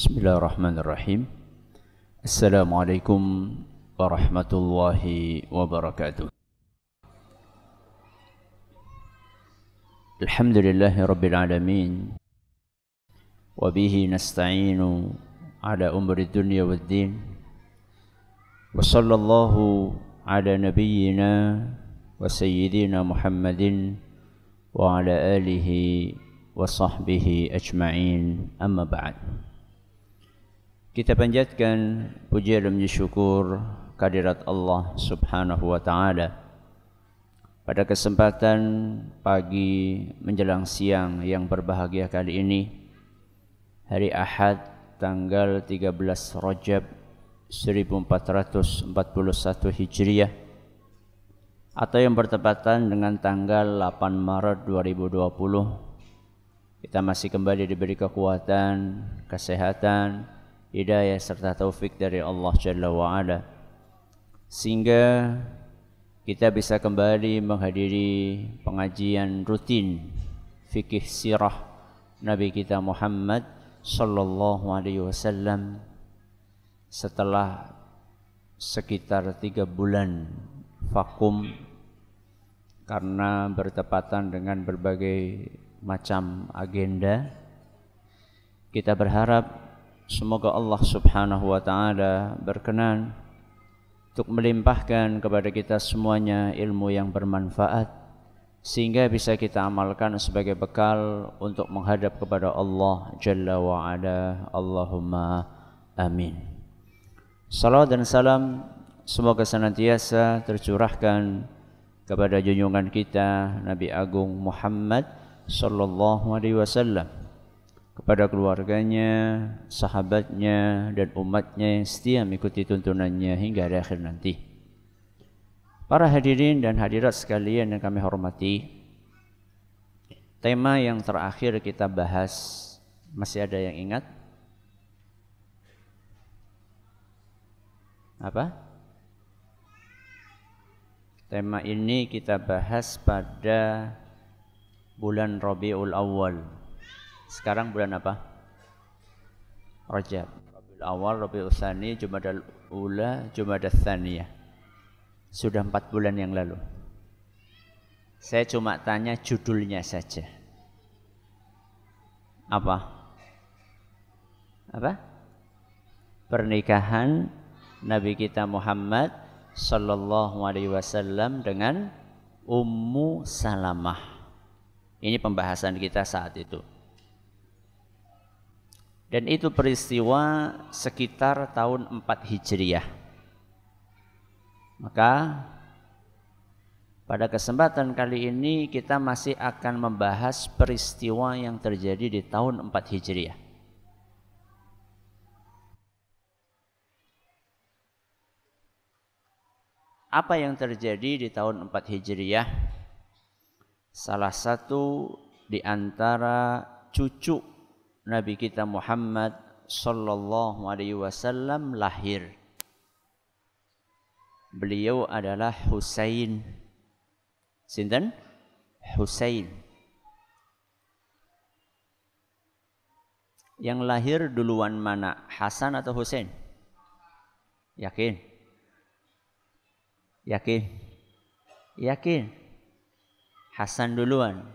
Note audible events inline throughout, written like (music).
بسم الله الرحمن الرحيم السلام عليكم ورحمة الله وبركاته الحمد لله رب العالمين وبه نستعين على أمر الدنيا والدين وصلى الله على نبينا وسيدنا محمد وعلى آله وصحبه أجمعين أما بعد Kita panjatkan puji dan syukur kehadirat Allah Subhanahu wa taala. Pada kesempatan pagi menjelang siang yang berbahagia kali ini hari Ahad tanggal 13 Rajab 1441 Hijriah atau yang bertepatan dengan tanggal 8 Maret 2020 kita masih kembali diberi kekuatan, kesehatan, hidayah serta taufik dari Allah Jalla wa Ala sehingga kita bisa kembali menghadiri pengajian rutin fikih sirah Nabi kita Muhammad sallallahu alaihi wasallam setelah sekitar tiga bulan vakum karena bertepatan dengan berbagai macam agenda. Kita berharap Semoga Allah Subhanahu wa taala berkenan untuk melimpahkan kepada kita semuanya ilmu yang bermanfaat sehingga bisa kita amalkan sebagai bekal untuk menghadap kepada Allah Jalla wa Ala. Allahumma amin. Salam dan salam semoga senantiasa tercurahkan kepada junjungan kita Nabi Agung Muhammad sallallahu alaihi wasallam kepada keluarganya, sahabatnya, dan umatnya yang setia mengikuti tuntunannya hingga akhir nanti. Para hadirin dan hadirat sekalian yang kami hormati, tema yang terakhir kita bahas masih ada yang ingat? Apa? Tema ini kita bahas pada bulan Rabiul Awal sekarang bulan apa? Rajab. Rabiul Awal, Rabiul Tsani, Jumadal Ula, Jumadal Tsaniyah. Sudah empat bulan yang lalu. Saya cuma tanya judulnya saja. Apa? Apa? Pernikahan Nabi kita Muhammad sallallahu alaihi wasallam dengan Ummu Salamah. Ini pembahasan kita saat itu. Dan itu peristiwa sekitar tahun 4 Hijriah. Maka pada kesempatan kali ini kita masih akan membahas peristiwa yang terjadi di tahun 4 Hijriah. Apa yang terjadi di tahun 4 Hijriah? Salah satu di antara cucu Nabi kita Muhammad sallallahu alaihi wasallam lahir. Beliau adalah Husain. Sinten? Husain. Yang lahir duluan mana? Hasan atau Husain? Yakin? Yakin? Yakin? Hasan duluan.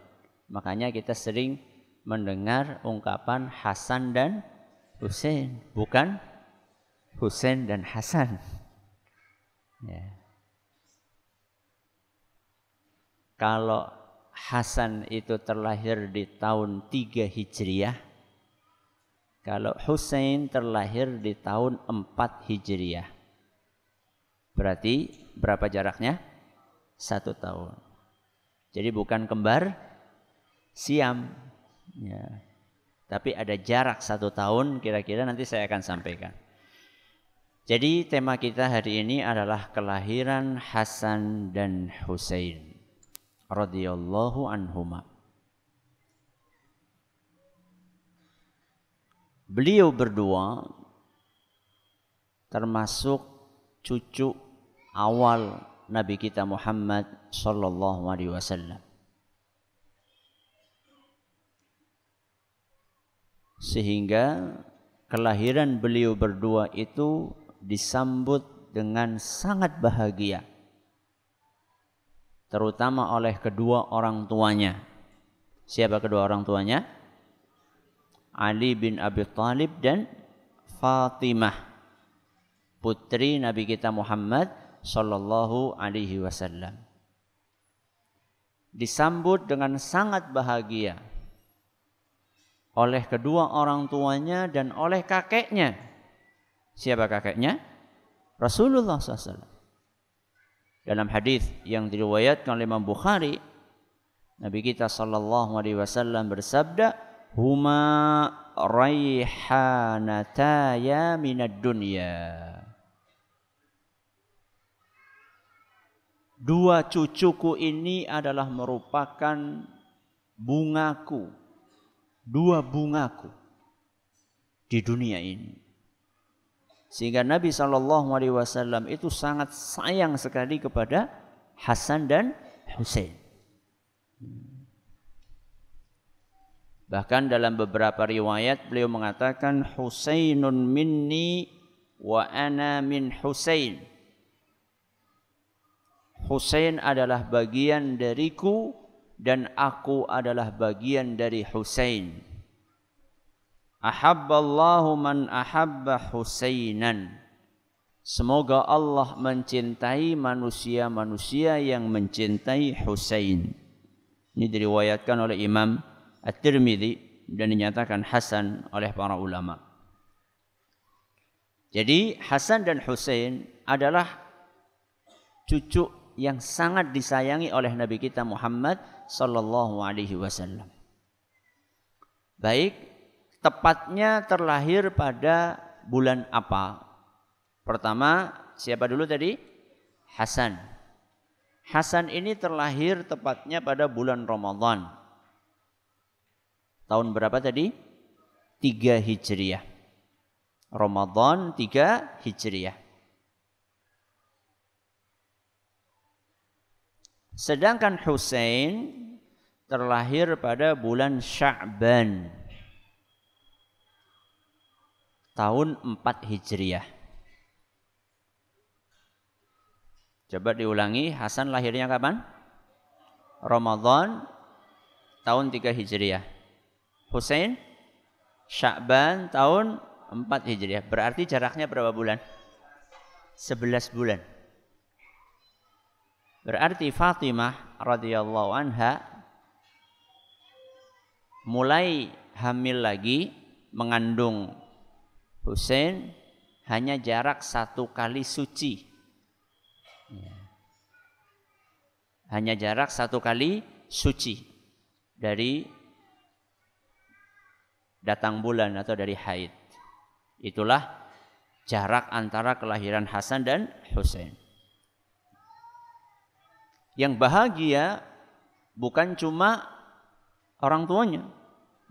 Makanya kita sering mendengar ungkapan Hasan dan Husain, bukan Husain dan Hasan. Ya. Kalau Hasan itu terlahir di tahun 3 Hijriah, kalau Husain terlahir di tahun 4 Hijriah. Berarti berapa jaraknya? Satu tahun. Jadi bukan kembar siam, Ya. Tapi ada jarak satu tahun kira-kira nanti saya akan sampaikan. Jadi tema kita hari ini adalah kelahiran Hasan dan Husain radhiyallahu anhuma. Beliau berdua termasuk cucu awal Nabi kita Muhammad sallallahu alaihi wasallam. Sehingga kelahiran beliau berdua itu disambut dengan sangat bahagia. Terutama oleh kedua orang tuanya. Siapa kedua orang tuanya? Ali bin Abi Thalib dan Fatimah putri Nabi kita Muhammad sallallahu alaihi wasallam. Disambut dengan sangat bahagia oleh kedua orang tuanya dan oleh kakeknya. Siapa kakeknya? Rasulullah SAW. Dalam hadis yang diriwayatkan oleh Imam Bukhari, Nabi kita sallallahu alaihi wasallam bersabda, "Huma raihanataya minad dunya." Dua cucuku ini adalah merupakan bungaku, dua bungaku di dunia ini. Sehingga Nabi Shallallahu Alaihi Wasallam itu sangat sayang sekali kepada Hasan dan Hussein. Bahkan dalam beberapa riwayat beliau mengatakan Husainun minni wa ana min Husain. Husain adalah bagian dariku dan aku adalah bagian dari Husain. Ahabballahu man ahabba Husainan. Semoga Allah mencintai manusia-manusia yang mencintai Husain. Ini diriwayatkan oleh Imam At-Tirmidzi dan dinyatakan hasan oleh para ulama. Jadi Hasan dan Husain adalah cucu yang sangat disayangi oleh Nabi kita Muhammad sallallahu alaihi wasallam. Baik, tepatnya terlahir pada bulan apa? Pertama, siapa dulu tadi? Hasan. Hasan ini terlahir tepatnya pada bulan Ramadan. Tahun berapa tadi? Tiga Hijriah. Ramadan tiga Hijriah. Sedangkan Husain terlahir pada bulan Sya'ban tahun 4 Hijriah. Coba diulangi, Hasan lahirnya kapan? Ramadan tahun 3 Hijriah. Hussein Sya'ban tahun 4 Hijriah. Berarti jaraknya berapa bulan? 11 bulan. Berarti Fatimah radhiyallahu anha mulai hamil lagi mengandung Hussein hanya jarak satu kali suci. Ya. Hanya jarak satu kali suci dari datang bulan atau dari haid. Itulah jarak antara kelahiran Hasan dan Hussein. Yang bahagia bukan cuma orang tuanya,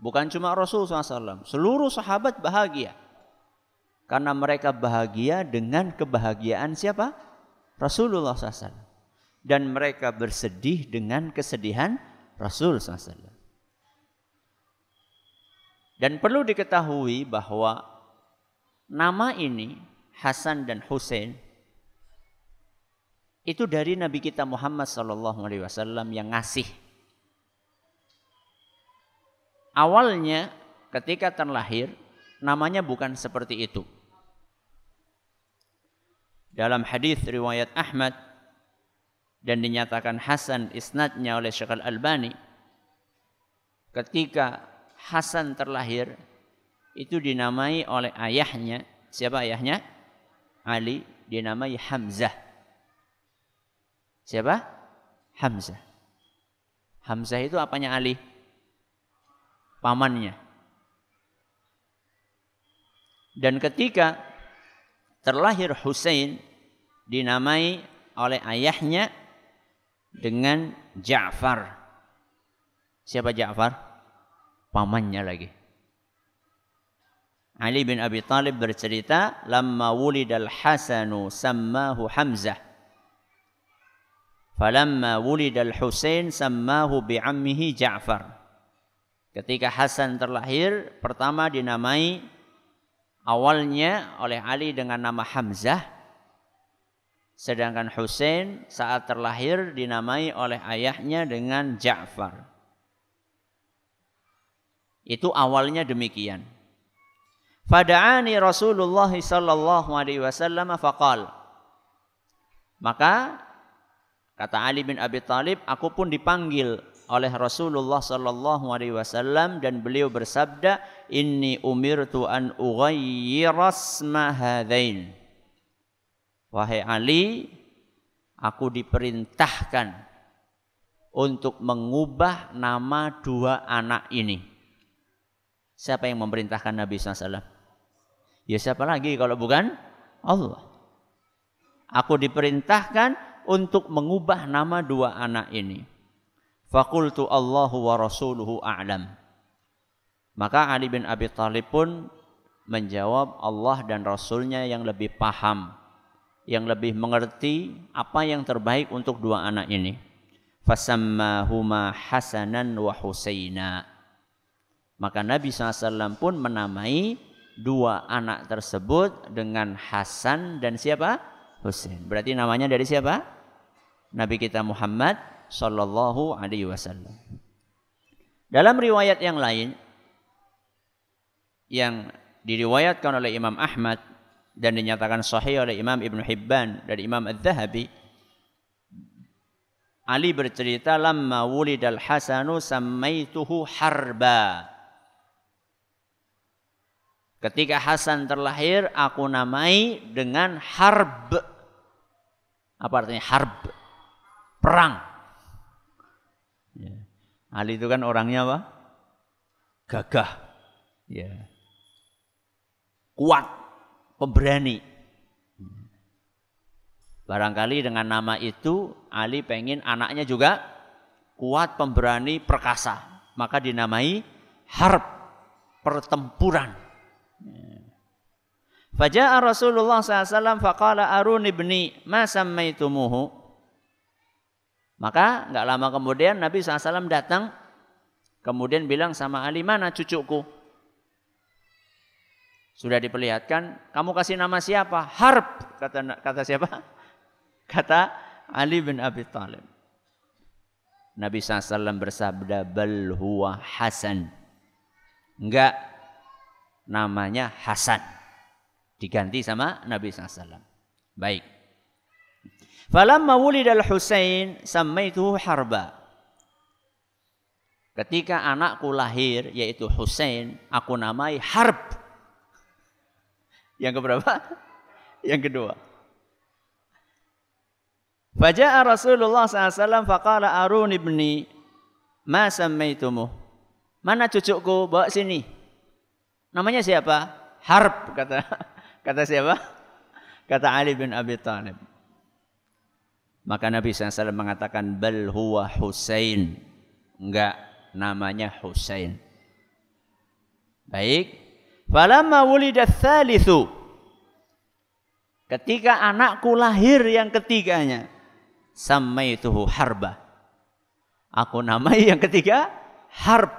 bukan cuma Rasul SAW. Seluruh sahabat bahagia karena mereka bahagia dengan kebahagiaan siapa? Rasulullah SAW. Dan mereka bersedih dengan kesedihan Rasul SAW. Dan perlu diketahui bahwa nama ini Hasan dan Hussein itu dari Nabi kita Muhammad SAW yang ngasih. Awalnya ketika terlahir namanya bukan seperti itu. Dalam hadis riwayat Ahmad dan dinyatakan Hasan isnadnya oleh Syekh Al-Albani ketika Hasan terlahir itu dinamai oleh ayahnya siapa ayahnya Ali dinamai Hamzah siapa Hamzah Hamzah itu apanya Ali pamannya dan ketika terlahir Hussein dinamai oleh ayahnya dengan Ja'far. Siapa Ja'far? Pamannya lagi. Ali bin Abi Talib bercerita, "Lamma wulidal Hasanu sammahu Hamzah." Falamma wulidal Husain sammahu bi'ammihi Ja'far. Ketika Hasan terlahir, pertama dinamai awalnya oleh Ali dengan nama Hamzah sedangkan Hussein saat terlahir dinamai oleh ayahnya dengan Ja'far. Itu awalnya demikian. Fada'ani Rasulullah sallallahu alaihi wasallam faqal. Maka kata Ali bin Abi Thalib, aku pun dipanggil oleh Rasulullah sallallahu alaihi wasallam dan beliau bersabda, "Inni umirtu an ughayyira isma hadain." Wahai Ali, aku diperintahkan untuk mengubah nama dua anak ini. Siapa yang memerintahkan Nabi SAW? Ya siapa lagi kalau bukan Allah. Aku diperintahkan untuk mengubah nama dua anak ini. Fakultu Allahu wa rasuluhu a'lam. Maka Ali bin Abi Thalib pun menjawab Allah dan Rasulnya yang lebih paham, yang lebih mengerti apa yang terbaik untuk dua anak ini. Fasammahuma Hasanan wa Husaina. Maka Nabi SAW pun menamai dua anak tersebut dengan Hasan dan siapa? Husain. Berarti namanya dari siapa? Nabi kita Muhammad sallallahu alaihi wasallam. Dalam riwayat yang lain yang diriwayatkan oleh Imam Ahmad dan dinyatakan sahih oleh Imam Ibn Hibban dari Imam Al-Zahabi Ali bercerita lamma wulidal Hasanu sammaituhu harba Ketika Hasan terlahir, aku namai dengan harb. Apa artinya harb? Perang. Ya. Ali itu kan orangnya apa? Gagah. Ya. Kuat. Pemberani. Barangkali dengan nama itu Ali pengen anaknya juga kuat, pemberani, perkasa. Maka dinamai harb. Pertempuran. Faja'a Rasulullah SAW faqala aruni ibni ma. Maka nggak lama kemudian Nabi SAW datang kemudian bilang sama Ali mana cucuku? Sudah diperlihatkan, kamu kasih nama siapa? Harb kata kata siapa? (laughs) Kata Ali bin Abi Thalib. Nabi SAW bersabda bal huwa Hasan. Enggak namanya Hasan. Diganti sama Nabi SAW. Baik. Falamma wulidal Husain sammaituhu harba. Ketika anakku lahir yaitu Husain, aku namai Harb. Yang keberapa? Yang kedua. Faja'a Rasulullah SAW faqala arun ibni ma sammaitumuh. Mana cucuku? Bawa sini. Namanya siapa? Harb kata (laughs) kata siapa? Kata Ali bin Abi Thalib. Maka Nabi SAW mengatakan bal huwa Husain. Enggak, namanya Husain. Baik. Falamma wulida tsalitsu. Ketika anakku lahir yang ketiganya, samaituhu harba. Aku namai yang ketiga harb.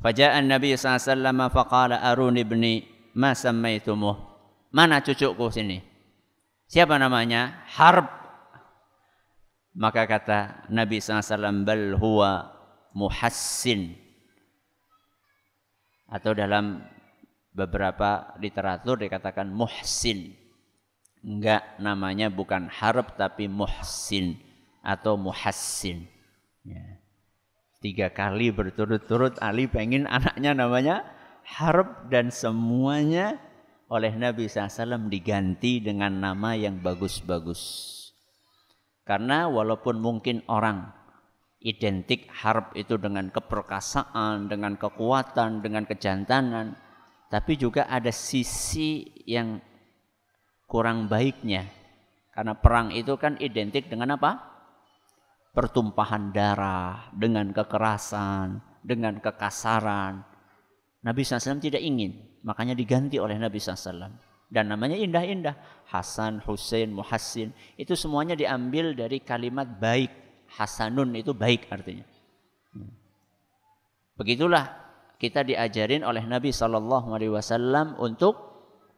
Faja'an Nabi SAW faqala arun ibni ma sammaitumuh. Mana cucuku sini? Siapa namanya? Harb. Maka kata Nabi SAW bal huwa muhassin. Atau dalam beberapa literatur dikatakan muhsin. Enggak namanya bukan harb tapi muhsin atau muhassin. Ya. Tiga kali berturut-turut Ali pengen anaknya namanya Harb dan semuanya oleh Nabi SAW diganti dengan nama yang bagus-bagus. Karena walaupun mungkin orang identik Harb itu dengan keperkasaan, dengan kekuatan, dengan kejantanan, tapi juga ada sisi yang kurang baiknya. Karena perang itu kan identik dengan apa? pertumpahan darah, dengan kekerasan, dengan kekasaran. Nabi SAW tidak ingin, makanya diganti oleh Nabi SAW. Dan namanya indah-indah. Hasan, Hussein, Muhassin. Itu semuanya diambil dari kalimat baik. Hasanun itu baik artinya. Begitulah kita diajarin oleh Nabi Shallallahu Alaihi Wasallam untuk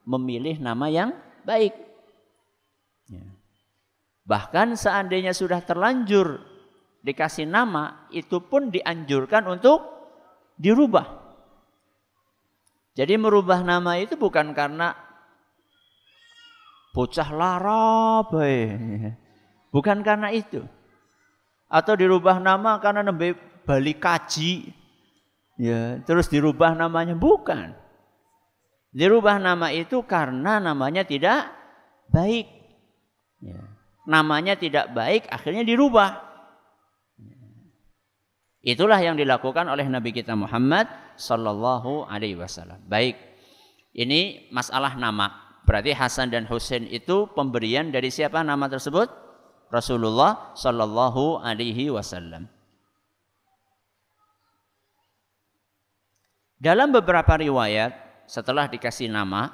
memilih nama yang baik. Ya. Bahkan seandainya sudah terlanjur dikasih nama, itu pun dianjurkan untuk dirubah. Jadi merubah nama itu bukan karena bocah lara Bukan karena itu. Atau dirubah nama karena nembe balik kaji. Ya, terus dirubah namanya bukan. Dirubah nama itu karena namanya tidak baik. Ya. Namanya tidak baik akhirnya dirubah. Itulah yang dilakukan oleh Nabi kita Muhammad sallallahu alaihi wasallam. Baik. Ini masalah nama. Berarti Hasan dan Husain itu pemberian dari siapa nama tersebut? Rasulullah sallallahu alaihi wasallam. Dalam beberapa riwayat setelah dikasih nama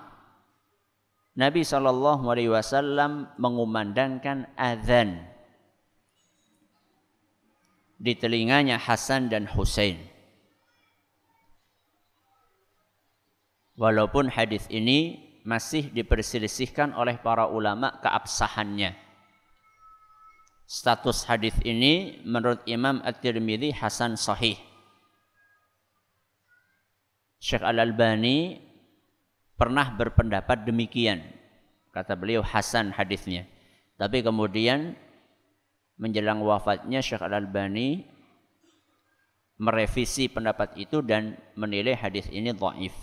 Nabi sallallahu alaihi wasallam mengumandangkan azan di telinganya Hasan dan Husain. Walaupun hadis ini masih diperselisihkan oleh para ulama keabsahannya status hadis ini menurut Imam At-Tirmidzi hasan sahih. Syekh Al-Albani pernah berpendapat demikian. Kata beliau hasan hadisnya. Tapi kemudian menjelang wafatnya Syekh Al-Albani merevisi pendapat itu dan menilai hadis ini dhaif.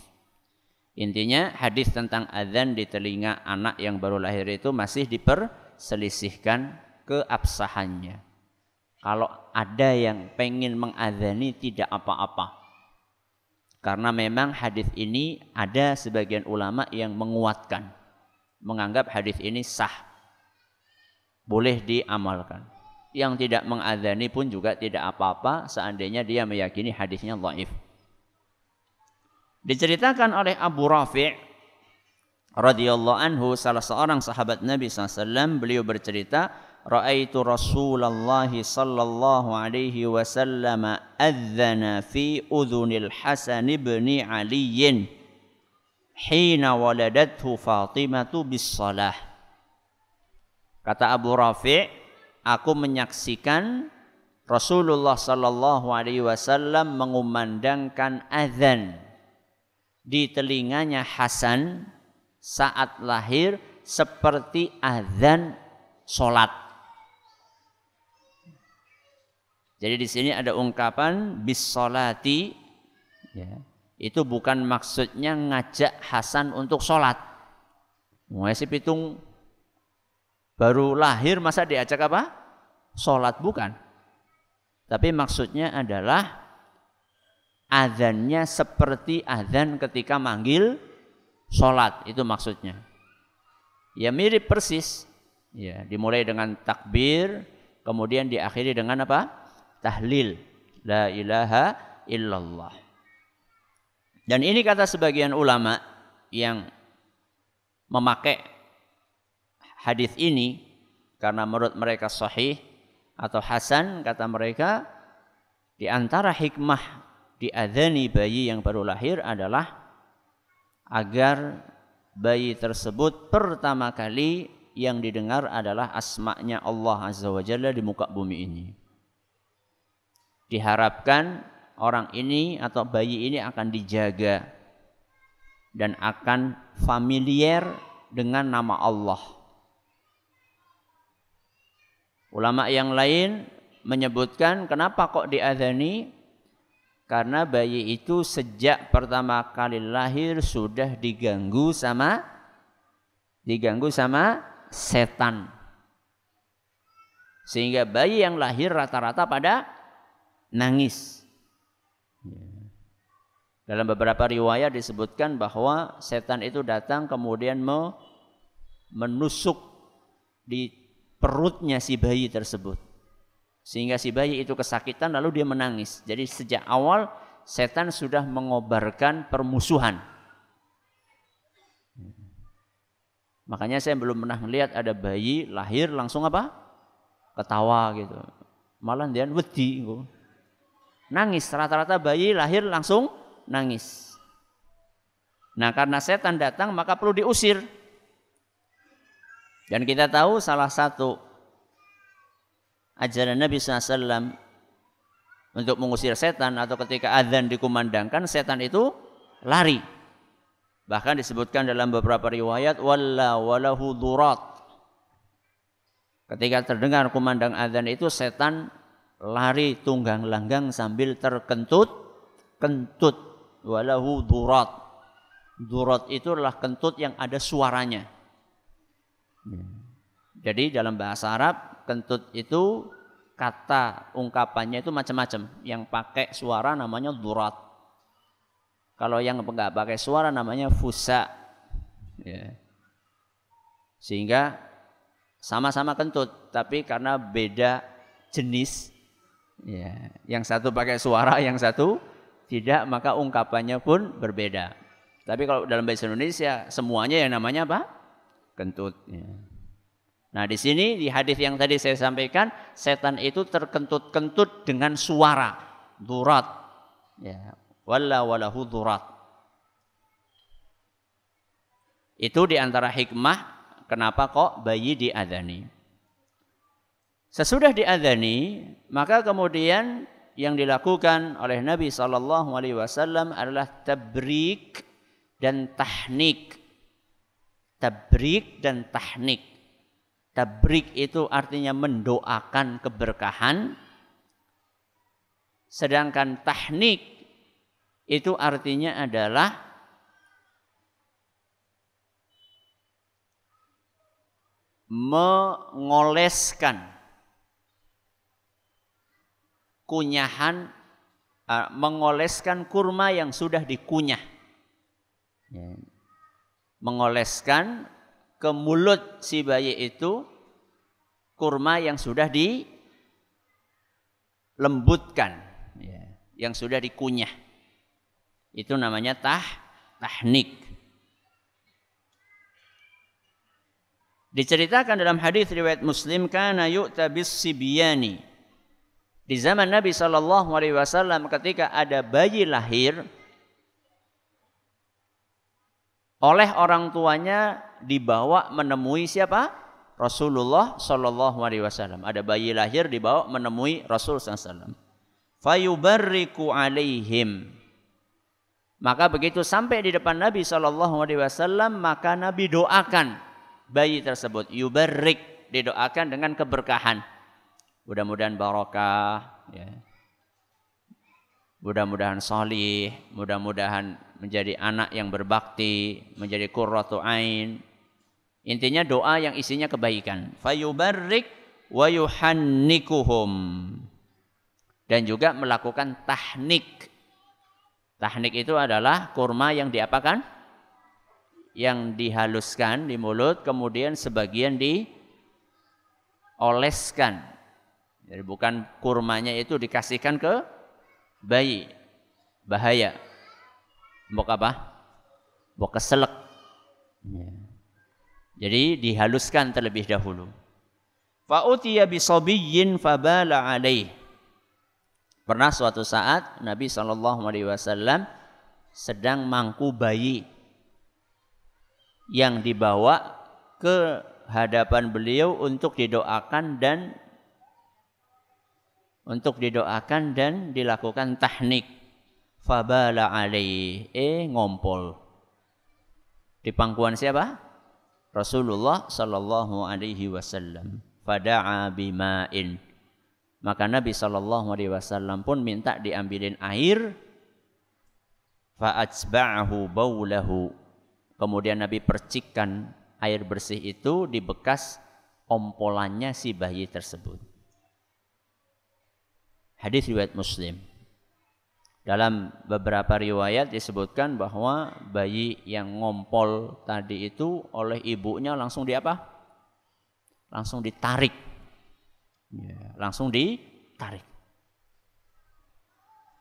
Intinya hadis tentang azan di telinga anak yang baru lahir itu masih diperselisihkan keabsahannya. Kalau ada yang pengen mengadani tidak apa-apa. Karena memang hadis ini ada sebagian ulama yang menguatkan. Menganggap hadis ini sah. Boleh diamalkan. Yang tidak mengadani pun juga tidak apa-apa seandainya dia meyakini hadisnya dhaif. Diceritakan oleh Abu Rafi' radhiyallahu anhu salah seorang sahabat Nabi SAW beliau bercerita Ra'aitu Rasulullah sallallahu alaihi wasallam adzana fi udhunil Hasan ibn Ali hina waladathu Fatimatu bis salah Kata Abu Rafi' aku menyaksikan Rasulullah sallallahu alaihi wasallam mengumandangkan azan di telinganya Hasan saat lahir seperti azan solat. Jadi di sini ada ungkapan bisolati, ya, itu bukan maksudnya ngajak Hasan untuk sholat. Masih pitung baru lahir masa diajak apa? Sholat bukan. Tapi maksudnya adalah azannya seperti azan ketika manggil sholat itu maksudnya. Ya mirip persis. Ya dimulai dengan takbir, kemudian diakhiri dengan apa? tahlil la ilaha illallah. Dan ini kata sebagian ulama yang memakai hadis ini karena menurut mereka sahih atau hasan kata mereka di antara hikmah diadani bayi yang baru lahir adalah agar bayi tersebut pertama kali yang didengar adalah asma'nya Allah Azza wa Jalla di muka bumi ini diharapkan orang ini atau bayi ini akan dijaga dan akan familiar dengan nama Allah. Ulama yang lain menyebutkan kenapa kok diadani? Karena bayi itu sejak pertama kali lahir sudah diganggu sama diganggu sama setan. Sehingga bayi yang lahir rata-rata pada nangis. Dalam beberapa riwayat disebutkan bahwa setan itu datang kemudian menusuk di perutnya si bayi tersebut. Sehingga si bayi itu kesakitan lalu dia menangis. Jadi sejak awal setan sudah mengobarkan permusuhan. Makanya saya belum pernah melihat ada bayi lahir langsung apa? Ketawa gitu. Malah dia wedi nangis. Rata-rata bayi lahir langsung nangis. Nah karena setan datang maka perlu diusir. Dan kita tahu salah satu ajaran Nabi SAW untuk mengusir setan atau ketika azan dikumandangkan setan itu lari. Bahkan disebutkan dalam beberapa riwayat walla walahu durat. Ketika terdengar kumandang azan itu setan lari tunggang langgang sambil terkentut kentut walahu durat. Durat itu adalah kentut yang ada suaranya. Jadi dalam bahasa Arab kentut itu kata ungkapannya itu macam-macam. Yang pakai suara namanya durat. Kalau yang enggak pakai suara namanya fusa. Ya. Sehingga sama-sama kentut, tapi karena beda jenis, ya. yang satu pakai suara, yang satu tidak, maka ungkapannya pun berbeda. Tapi kalau dalam bahasa Indonesia semuanya yang namanya apa? Kentut. Ya. Nah, di sini di hadis yang tadi saya sampaikan, setan itu terkentut-kentut dengan suara, durat. Ya, walla walahu durat. Itu di antara hikmah kenapa kok bayi diadani. Sesudah diadani, maka kemudian yang dilakukan oleh Nabi Shallallahu Alaihi Wasallam adalah tabrik dan tahnik. Tabrik dan tahnik Tabrik itu artinya mendoakan keberkahan. Sedangkan tahnik itu artinya adalah mengoleskan kunyahan uh, mengoleskan kurma yang sudah dikunyah ya. mengoleskan ke mulut si bayi itu kurma yang sudah dilembutkan, ya, yang sudah dikunyah. Itu namanya tah tahnik. Diceritakan dalam hadis riwayat Muslim kana yu'ta bis sibyani. Di zaman Nabi Shallallahu alaihi wasallam ketika ada bayi lahir oleh orang tuanya dibawa menemui siapa? Rasulullah Shallallahu Alaihi Wasallam. Ada bayi lahir dibawa menemui Rasul SAW. Fayubarriku alaihim. Maka begitu sampai di depan Nabi Shallallahu Alaihi Wasallam, maka Nabi doakan bayi tersebut. Yubarrik didoakan dengan keberkahan. Mudah-mudahan barokah. Ya. Mudah-mudahan solih. Mudah-mudahan menjadi anak yang berbakti, menjadi qurratu ain. Intinya doa yang isinya kebaikan. Fayubarrik wa yuhannikuhum. Dan juga melakukan tahnik. Tahnik itu adalah kurma yang diapakan? Yang dihaluskan di mulut, kemudian sebagian dioleskan. Jadi bukan kurmanya itu dikasihkan ke bayi. Bahaya. Mbok apa? Mbok keselek. Ya. Jadi dihaluskan terlebih dahulu. Fa'utiya bisobiyyin fabala alaih. Pernah suatu saat Nabi Shallallahu Alaihi Wasallam sedang mangku bayi yang dibawa ke hadapan beliau untuk didoakan dan untuk didoakan dan dilakukan tahnik fabala alaih eh ngompol. Di pangkuan siapa? Rasulullah sallallahu alaihi wasallam. Fada'a bima'in. Maka Nabi sallallahu alaihi wasallam pun minta diambilin air. Fa'atsba'ahu baulahu. Kemudian Nabi percikkan air bersih itu di bekas ompolannya si bayi tersebut hadis riwayat Muslim dalam beberapa riwayat disebutkan bahwa bayi yang ngompol tadi itu oleh ibunya langsung di apa? Langsung ditarik. Ya, langsung ditarik.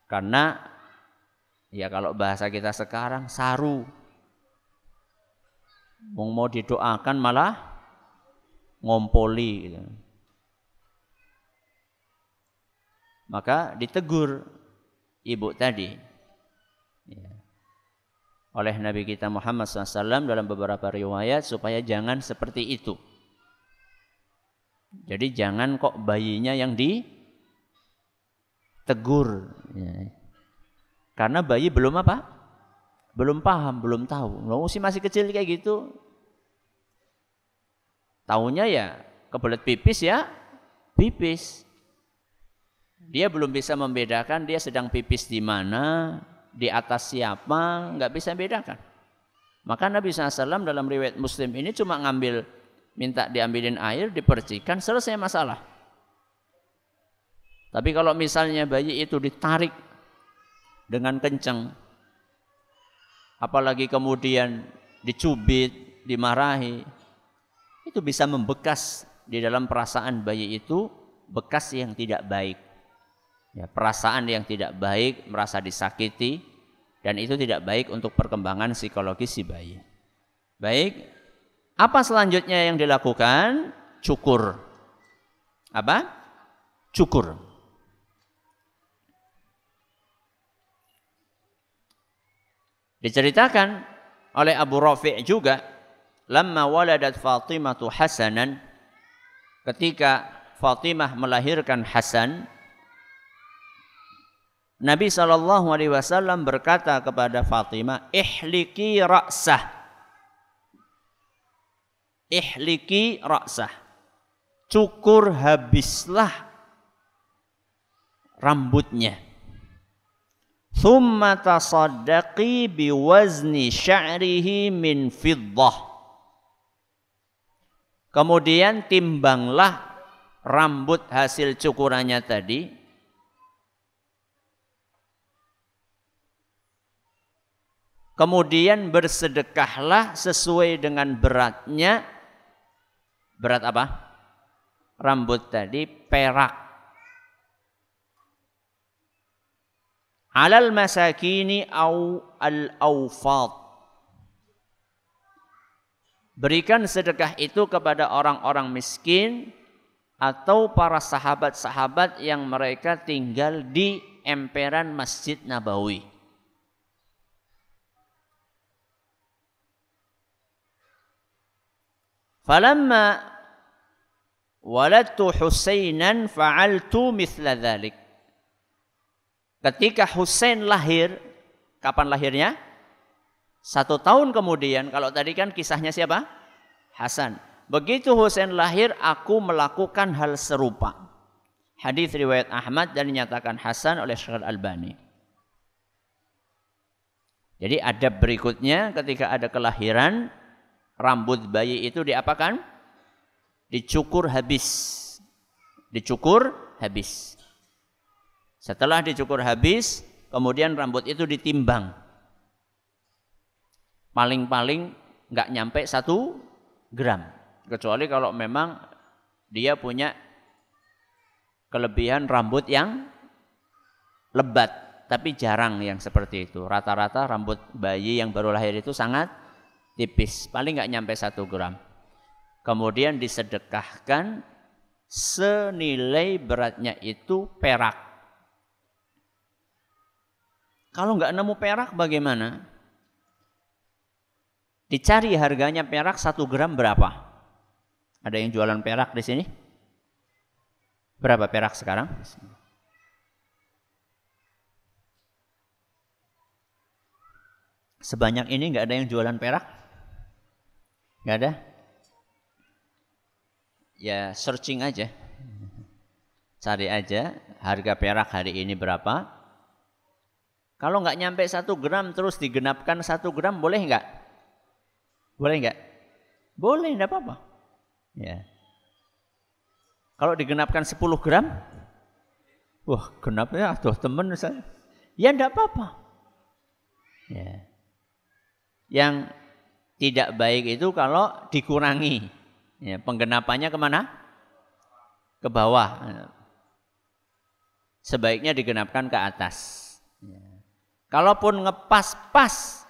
Karena ya kalau bahasa kita sekarang saru. Mau didoakan malah ngompoli gitu. Maka ditegur ibu tadi. Ya. oleh Nabi kita Muhammad SAW dalam beberapa riwayat supaya jangan seperti itu. Jadi jangan kok bayinya yang ditegur. Ya. Karena bayi belum apa? Belum paham, belum tahu. Loh, si masih kecil kayak gitu. Tahunya ya kebelet pipis ya pipis. Dia belum bisa membedakan dia sedang pipis di mana, di atas siapa, nggak bisa bedakan. Maka Nabi SAW dalam riwayat Muslim ini cuma ngambil, minta diambilin air, dipercikan, selesai masalah. Tapi kalau misalnya bayi itu ditarik dengan kencang, apalagi kemudian dicubit, dimarahi, itu bisa membekas di dalam perasaan bayi itu bekas yang tidak baik ya, perasaan yang tidak baik, merasa disakiti, dan itu tidak baik untuk perkembangan psikologis si bayi. Baik, apa selanjutnya yang dilakukan? Cukur. Apa? Cukur. Diceritakan oleh Abu Rafi' juga, lamma waladat Fatimah Hasanan, ketika Fatimah melahirkan Hasan, Nabi Shallallahu Alaihi Wasallam berkata kepada Fatimah, ihliki ra'sah, ihliki ra'sah, cukur habislah rambutnya. Thumma tasaddaqi biwazni sya'rihi min fiddah. Kemudian timbanglah rambut hasil cukurannya tadi Kemudian bersedekahlah sesuai dengan beratnya. Berat apa? Rambut tadi perak. Alal masakini au al-awfad. Berikan sedekah itu kepada orang-orang miskin atau para sahabat-sahabat yang mereka tinggal di emperan Masjid Nabawi. Falamma waladtu Husainan fa'altu mithla dhalik. Ketika Husain lahir, kapan lahirnya? Satu tahun kemudian, kalau tadi kan kisahnya siapa? Hasan. Begitu Husain lahir, aku melakukan hal serupa. Hadis riwayat Ahmad dan dinyatakan Hasan oleh Syekh Al-Albani. Jadi ada berikutnya ketika ada kelahiran, rambut bayi itu diapakan? Dicukur habis. Dicukur habis. Setelah dicukur habis, kemudian rambut itu ditimbang. Paling-paling nggak nyampe satu gram. Kecuali kalau memang dia punya kelebihan rambut yang lebat. Tapi jarang yang seperti itu. Rata-rata rambut bayi yang baru lahir itu sangat tipis, paling nggak nyampe satu gram. Kemudian disedekahkan senilai beratnya itu perak. Kalau nggak nemu perak bagaimana? Dicari harganya perak satu gram berapa? Ada yang jualan perak di sini? Berapa perak sekarang? Sebanyak ini nggak ada yang jualan perak? Nggak ada? Ya searching aja. Cari aja harga perak hari ini berapa. Kalau nggak nyampe satu gram terus digenapkan satu gram boleh nggak? Boleh nggak? Boleh, nggak apa-apa. Ya. Kalau digenapkan 10 gram, wah genapnya tuh temen misalnya. Ya enggak apa-apa. Ya. Yang tidak baik itu kalau dikurangi. Ya, penggenapannya ke mana? Ke bawah. Sebaiknya digenapkan ke atas. Ya. Kalaupun ngepas pas,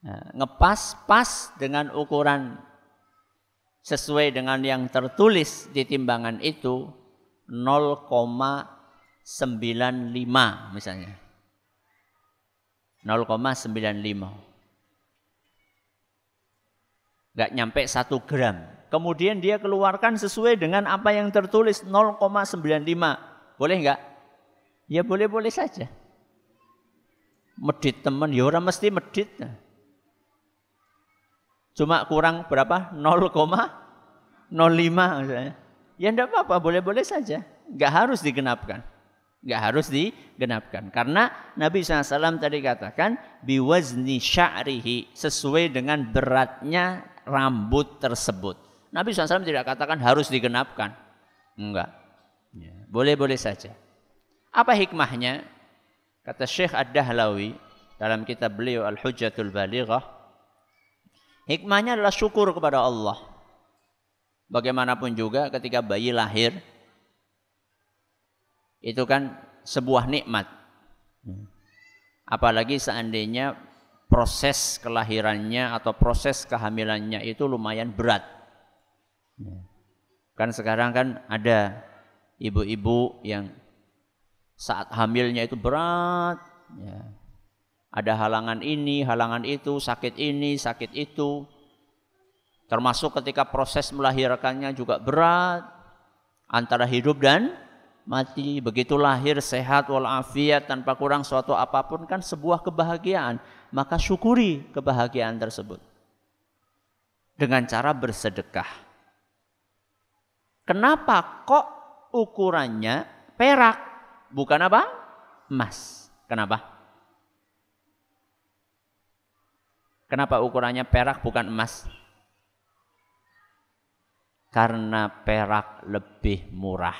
ya, ngepas pas dengan ukuran sesuai dengan yang tertulis di timbangan itu 0,95 misalnya. 0,95. Nggak nyampe satu gram. Kemudian dia keluarkan sesuai dengan apa yang tertulis 0,95. Boleh nggak? Ya boleh-boleh saja. Medit teman, ya orang mesti medit. Cuma kurang berapa? 0,05 misalnya. Ya enggak apa-apa, boleh-boleh saja. Enggak harus digenapkan. Enggak harus digenapkan. Karena Nabi SAW tadi katakan, biwazni sya'rihi, sesuai dengan beratnya rambut tersebut. Nabi SAW tidak katakan harus digenapkan. Enggak. Ya, boleh-boleh saja. Apa hikmahnya? Kata Syekh Ad-Dahlawi dalam kitab beliau Al-Hujjatul Balighah, hikmahnya adalah syukur kepada Allah. Bagaimanapun juga ketika bayi lahir, itu kan sebuah nikmat. Apalagi seandainya proses kelahirannya atau proses kehamilannya itu lumayan berat. Kan sekarang kan ada ibu-ibu yang saat hamilnya itu berat. Ya. Ada halangan ini, halangan itu, sakit ini, sakit itu. Termasuk ketika proses melahirkannya juga berat. Antara hidup dan mati. Begitu lahir sehat walafiat tanpa kurang suatu apa pun kan sebuah kebahagiaan maka syukuri kebahagiaan tersebut dengan cara bersedekah. Kenapa kok ukurannya perak bukan apa? Emas. Kenapa? Kenapa ukurannya perak bukan emas? Karena perak lebih murah.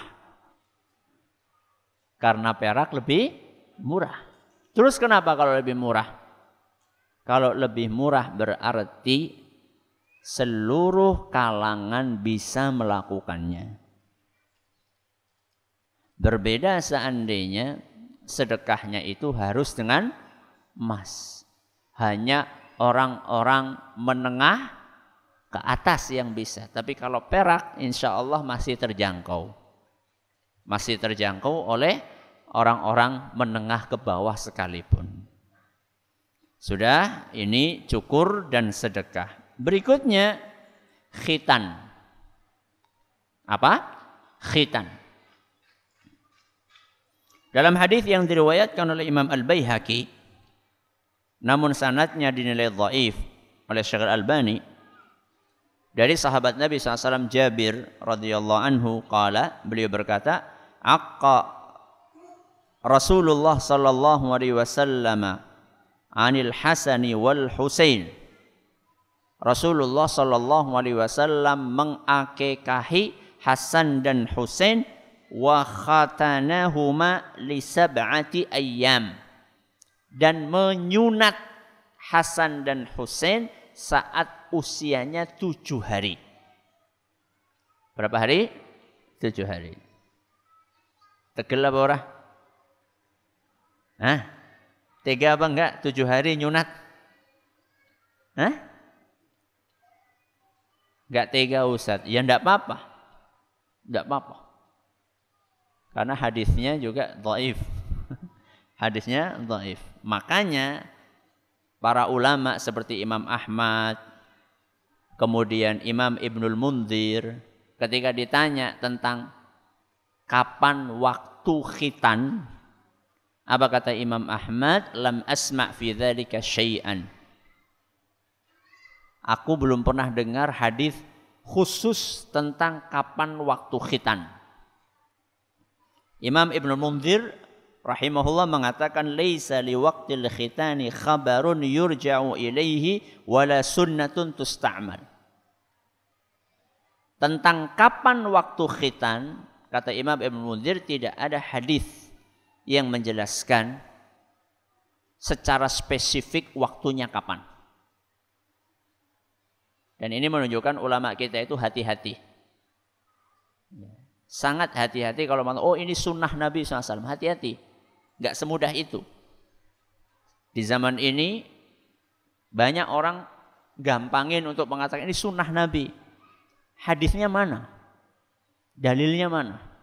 Karena perak lebih murah. Terus kenapa kalau lebih murah? Kalau lebih murah berarti seluruh kalangan bisa melakukannya. Berbeda seandainya sedekahnya itu harus dengan emas. Hanya orang-orang menengah ke atas yang bisa. Tapi kalau perak insya Allah masih terjangkau. Masih terjangkau oleh orang-orang menengah ke bawah sekalipun. Sudah, ini cukur dan sedekah. Berikutnya khitan. Apa? Khitan. Dalam hadis yang diriwayatkan oleh Imam Al-Baihaqi namun sanatnya dinilai dhaif oleh Syekh Al-Albani dari sahabat Nabi SAW Jabir radhiyallahu anhu qala beliau berkata aqqa Rasulullah sallallahu alaihi wasallam anil Hasani wal Husain. Rasulullah sallallahu alaihi wasallam mengakekahi Hasan dan Husain wa khatanahuma li sab'ati ayyam dan menyunat Hasan dan Husain saat usianya tujuh hari. Berapa hari? Tujuh hari. Tegel apa orang? Hah? Tega apa enggak tujuh hari nyunat? Hah? Enggak tega Ustaz. Ya enggak apa-apa. Enggak apa-apa. Karena hadisnya juga dhaif. (laughs) hadisnya dhaif. Makanya para ulama seperti Imam Ahmad, kemudian Imam Ibnul Munzir ketika ditanya tentang kapan waktu khitan apa kata Imam Ahmad? Lam asma' fi dzalika syai'an. Aku belum pernah dengar hadis khusus tentang kapan waktu khitan. Imam Ibn Munzir rahimahullah mengatakan laisa li waqtil khitani khabarun yurja'u ilaihi wala sunnatun tusta'mal. Tentang kapan waktu khitan, kata Imam Ibn Munzir tidak ada hadis yang menjelaskan secara spesifik waktunya kapan. Dan ini menunjukkan ulama kita itu hati-hati. Sangat hati-hati kalau mengatakan, oh ini sunnah Nabi SAW. Hati-hati. Nggak semudah itu. Di zaman ini, banyak orang gampangin untuk mengatakan ini sunnah Nabi. Hadisnya mana? Dalilnya mana?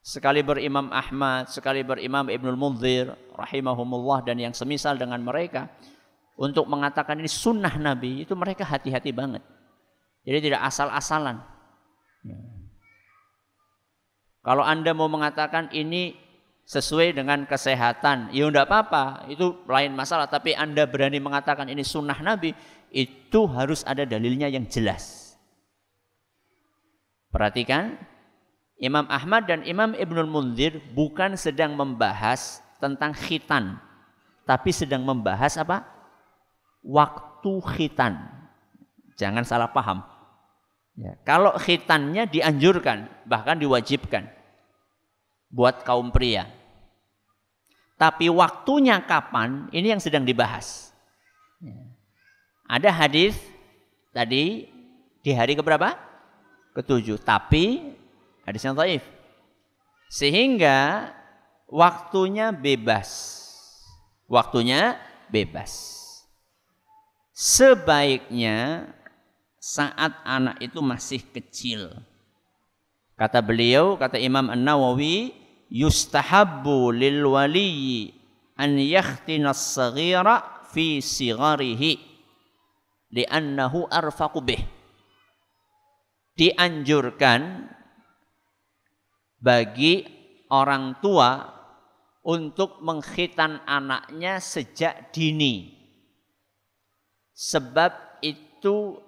Sekali berimam Ahmad, sekali berimam Ibnul Munzir rahimahumullah dan yang semisal dengan mereka untuk mengatakan ini sunnah Nabi itu mereka hati-hati banget. Jadi tidak asal-asalan. Ya. Kalau Anda mau mengatakan ini sesuai dengan kesehatan, ya enggak apa-apa, itu lain masalah. Tapi Anda berani mengatakan ini sunnah Nabi, itu harus ada dalilnya yang jelas. Perhatikan, Imam Ahmad dan Imam Ibnul Munzir bukan sedang membahas tentang khitan, tapi sedang membahas apa? Waktu khitan. Jangan salah paham. Ya, kalau khitannya dianjurkan, bahkan diwajibkan buat kaum pria. Tapi waktunya kapan? Ini yang sedang dibahas. Ya. Ada hadis tadi di hari keberapa? Ketujuh. Tapi hadis yang taif. Sehingga waktunya bebas. Waktunya bebas. Sebaiknya saat anak itu masih kecil. Kata beliau, kata Imam An-Nawawi, yustahabbu lil wali an yakhtina as-saghira fi sigharihi li'annahu arfaqu bih. Dianjurkan bagi orang tua untuk mengkhitan anaknya sejak dini. Sebab itu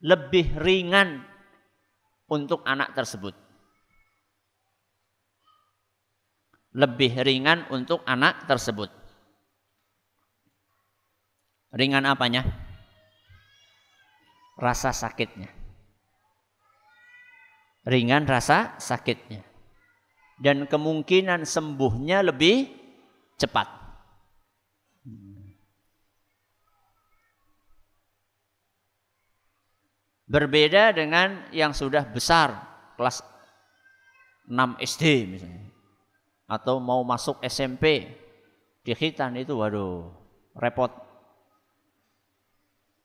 lebih ringan untuk anak tersebut. Lebih ringan untuk anak tersebut. Ringan apanya? Rasa sakitnya. Ringan rasa sakitnya. Dan kemungkinan sembuhnya lebih cepat. Berbeda dengan yang sudah besar, kelas 6 SD misalnya. Atau mau masuk SMP, di khitan itu waduh, repot.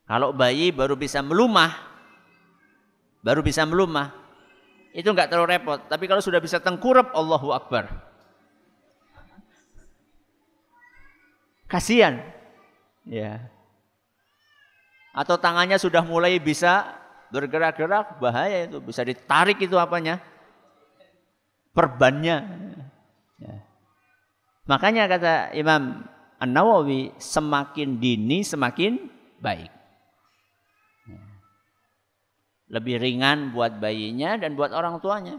Kalau bayi baru bisa melumah, baru bisa melumah, itu enggak terlalu repot. Tapi kalau sudah bisa tengkurap, Allahu Akbar. Kasihan. Ya. Atau tangannya sudah mulai bisa bergerak-gerak bahaya itu bisa ditarik itu apanya perbannya ya. makanya kata Imam An Nawawi semakin dini semakin baik. Lebih ringan buat bayinya dan buat orang tuanya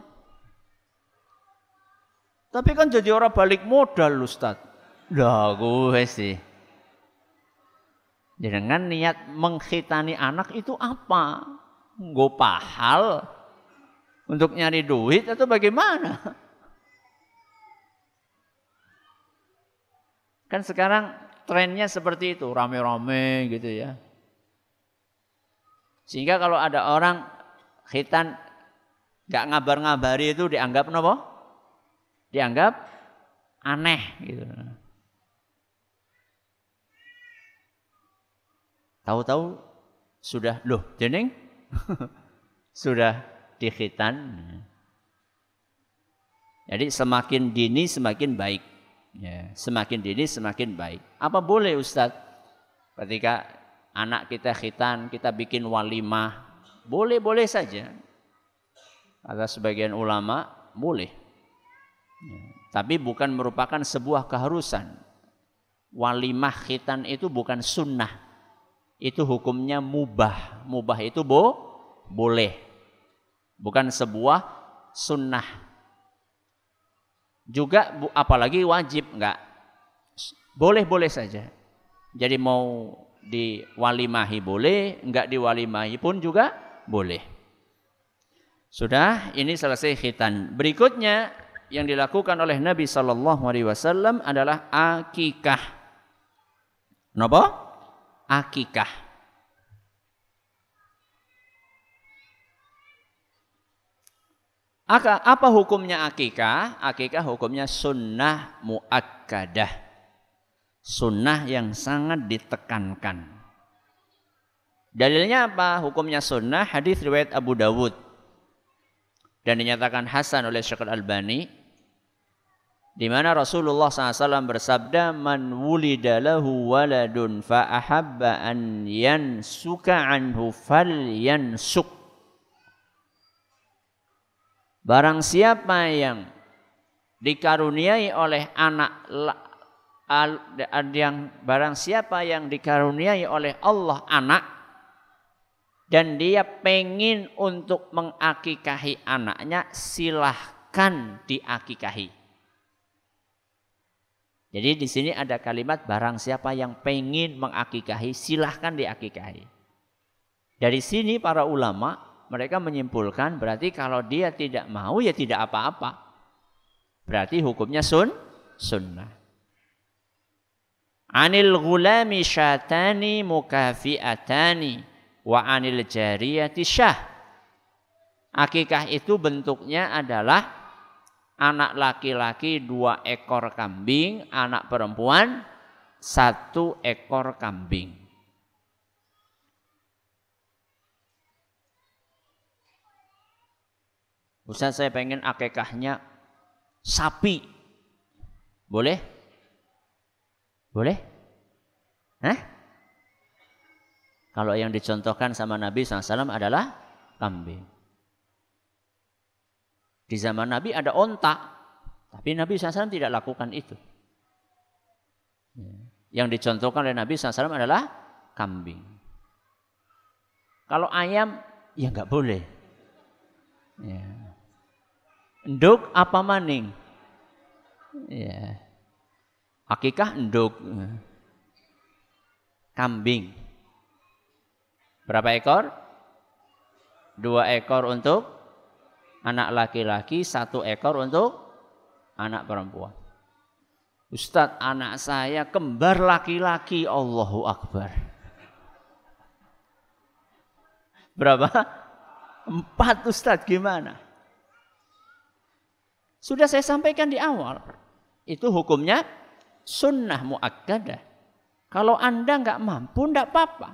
tapi kan jadi orang balik modal Ustaz lah gue sih dengan niat mengkhitani anak itu apa Gue pahal untuk nyari duit atau bagaimana? Kan sekarang trennya seperti itu, rame-rame gitu ya. Sehingga kalau ada orang khitan gak ngabar-ngabari itu dianggap apa? Dianggap aneh gitu. Tahu-tahu sudah loh, jeneng (laughs) sudah dikhitan. Jadi semakin dini semakin baik. Ya, semakin dini semakin baik. Apa boleh Ustadz? Ketika anak kita khitan, kita bikin walimah, boleh-boleh saja. Ada sebagian ulama, boleh. Ya, tapi bukan merupakan sebuah keharusan. Walimah khitan itu bukan sunnah itu hukumnya mubah. Mubah itu bo, boleh. Bukan sebuah sunnah. Juga apalagi wajib enggak. Boleh-boleh saja. Jadi mau diwalimahi boleh, enggak diwalimahi pun juga boleh. Sudah, ini selesai khitan. Berikutnya yang dilakukan oleh Nabi Shallallahu Alaihi Wasallam adalah akikah. Napa? akikah. Apa hukumnya akikah? Akikah hukumnya sunnah muakkadah. Sunnah yang sangat ditekankan. Dalilnya apa? Hukumnya sunnah hadis riwayat Abu Dawud dan dinyatakan hasan oleh Syekh Al-Albani di mana Rasulullah SAW bersabda man wulida lahu waladun fa ahabba an yansuka anhu fal yansuk Barang siapa yang dikaruniai oleh anak yang barang siapa yang dikaruniai oleh Allah anak dan dia pengin untuk mengakikahi anaknya silahkan diakikahi. Jadi di sini ada kalimat barang siapa yang pengin mengakikahi silahkan diakikahi. Dari sini para ulama mereka menyimpulkan berarti kalau dia tidak mau ya tidak apa-apa. Berarti hukumnya sun sunnah. Anil gulami syatani mukafiatani wa anil jariyati syah. Akikah itu bentuknya adalah anak laki-laki dua ekor kambing, anak perempuan satu ekor kambing. Ustaz saya pengen akekahnya sapi. Boleh? Boleh? Hah? Kalau yang dicontohkan sama Nabi SAW adalah kambing. Di zaman Nabi ada onta, tapi Nabi SAW tidak lakukan itu. Yang dicontohkan oleh Nabi SAW adalah kambing. Kalau ayam, ya nggak boleh. Ya. Enduk apa maning? Ya. Akikah enduk. Kambing. Berapa ekor? Dua ekor untuk anak laki-laki, satu ekor untuk anak perempuan. Ustadz, anak saya kembar laki-laki, Allahu Akbar. Berapa? Empat Ustadz, gimana? Sudah saya sampaikan di awal. Itu hukumnya sunnah muakkadah. Kalau anda nggak mampu, nggak apa-apa.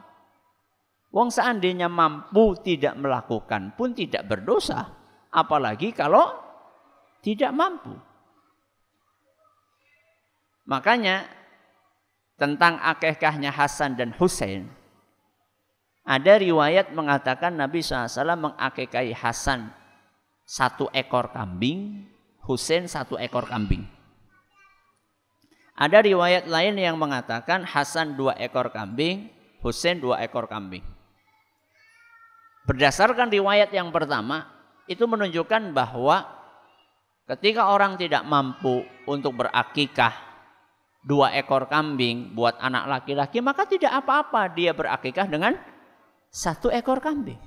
Wong seandainya mampu tidak melakukan pun tidak berdosa. Apalagi kalau tidak mampu. Makanya tentang akikahnya Hasan dan Husain ada riwayat mengatakan Nabi SAW mengakikahi Hasan satu ekor kambing, Husain satu ekor kambing. Ada riwayat lain yang mengatakan Hasan dua ekor kambing, Husain dua ekor kambing. Berdasarkan riwayat yang pertama, itu menunjukkan bahwa ketika orang tidak mampu untuk berakikah dua ekor kambing buat anak laki-laki, maka tidak apa-apa dia berakikah dengan satu ekor kambing.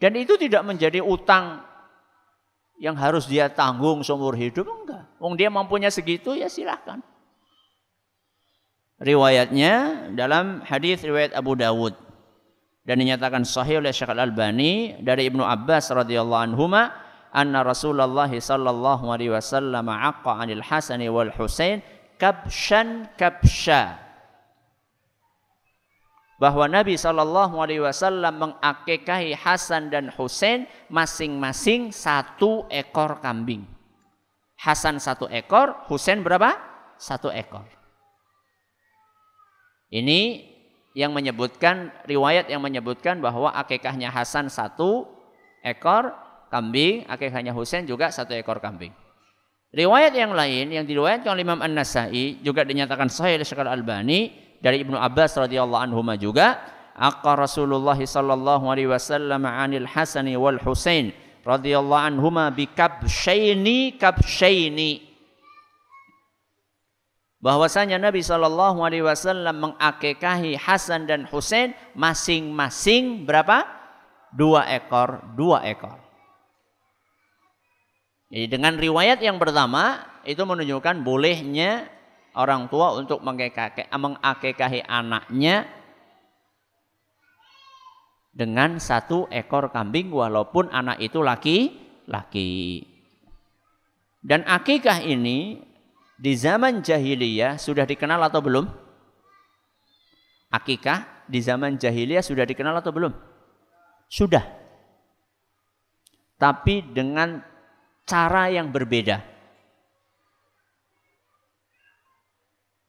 Dan itu tidak menjadi utang yang harus dia tanggung seumur hidup enggak. Wong dia mampunya segitu ya silahkan. Riwayatnya dalam hadis riwayat Abu Dawud dan dinyatakan sahih oleh Syekh Al-Albani dari Ibnu Abbas radhiyallahu anhuma anna Rasulullah sallallahu alaihi wasallam aqqa 'anil Hasan wal Husain kabshan kabsha bahwa Nabi Shallallahu Alaihi Wasallam mengakekahi Hasan dan Husain masing-masing satu ekor kambing. Hasan satu ekor, Husain berapa? Satu ekor. Ini yang menyebutkan riwayat yang menyebutkan bahwa akikahnya Hasan satu ekor kambing, akikahnya Husain juga satu ekor kambing. Riwayat yang lain yang diriwayatkan oleh Imam An-Nasai juga dinyatakan sahih oleh Syekh Al-Albani dari Ibnu Abbas radhiyallahu anhu juga aqqa Rasulullah sallallahu alaihi wasallam 'anil Hasan wal Husain radhiyallahu anhuma bi kabshaini kabshaini bahwasanya Nabi Shallallahu Alaihi Wasallam mengakekahi Hasan dan Husain masing-masing berapa? Dua ekor, dua ekor. Jadi dengan riwayat yang pertama itu menunjukkan bolehnya orang tua untuk mengakekahi anaknya dengan satu ekor kambing walaupun anak itu laki-laki. Dan akikah ini di zaman jahiliyah sudah dikenal atau belum? Akikah di zaman jahiliyah sudah dikenal atau belum? Sudah. Tapi dengan cara yang berbeda.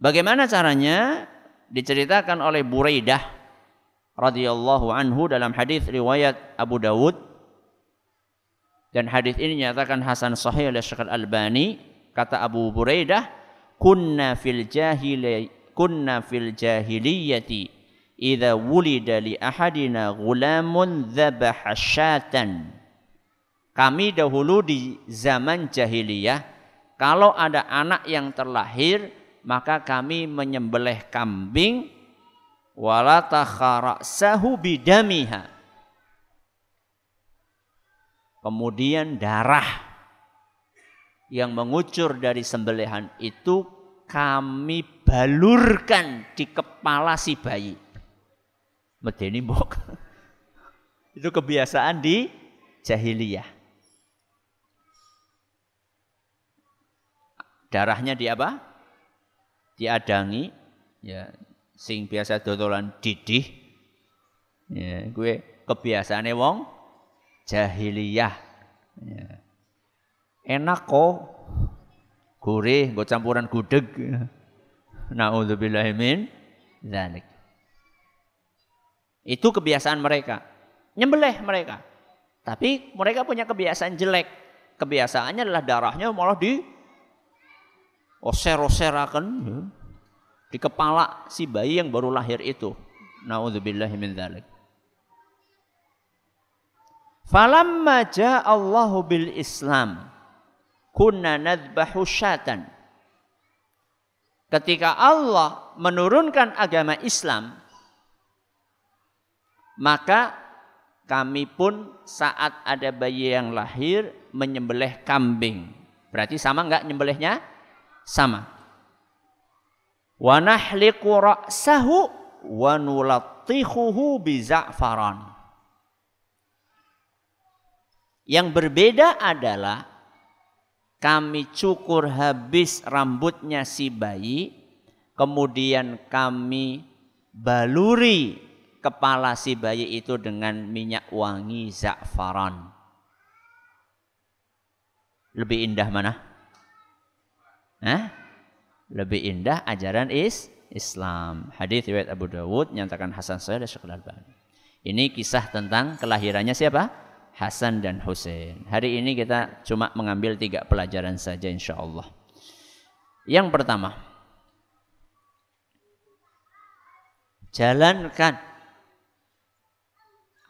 Bagaimana caranya? Diceritakan oleh Buraidah radhiyallahu anhu dalam hadis riwayat Abu Dawud. Dan hadis ini dinyatakan hasan sahih oleh Syekh Al-Albani. Kata Abu Buraidah kunna fil jahili kunna fil jahiliyati idza wulida li ahadina ghulamun dhabaha syatan. Kami dahulu di zaman jahiliyah kalau ada anak yang terlahir maka kami menyembelih kambing bidamiha kemudian darah yang mengucur dari sembelihan itu kami balurkan di kepala si bayi. Medeni mbok. (laughs) Itu kebiasaan di jahiliyah. Darahnya di apa? Diadangi, ya, sing biasa dodolan didih. Ya, gue kebiasaannya wong jahiliyah. Ya. Enak kok. Gurih, gue campuran gudeg. Na'udzubillahimin dzalik. Itu kebiasaan mereka. Nyembelih mereka. Tapi mereka punya kebiasaan jelek. Kebiasaannya adalah darahnya malah di oser-oserakan ya. di kepala si bayi yang baru lahir itu. Na'udzubillahimin dzalik. Falamma Allahu bil Islam kunna nadbahu syatan. Ketika Allah menurunkan agama Islam, maka kami pun saat ada bayi yang lahir menyembelih kambing. Berarti sama enggak nyembelihnya? Sama. Wa nahliqu ra'sahu wa nulattihuhu biza'faran. Yang berbeda adalah kami cukur habis rambutnya si bayi, kemudian kami baluri kepala si bayi itu dengan minyak wangi za'faran. Lebih indah mana? Hah? Lebih indah ajaran is Islam. Hadis riwayat Abu Dawud nyatakan Hasan Sahih dan Syekh Al-Albani. Ini kisah tentang kelahirannya siapa? Hasan dan Hussein. Hari ini kita cuma mengambil tiga pelajaran saja insya Allah. Yang pertama, jalankan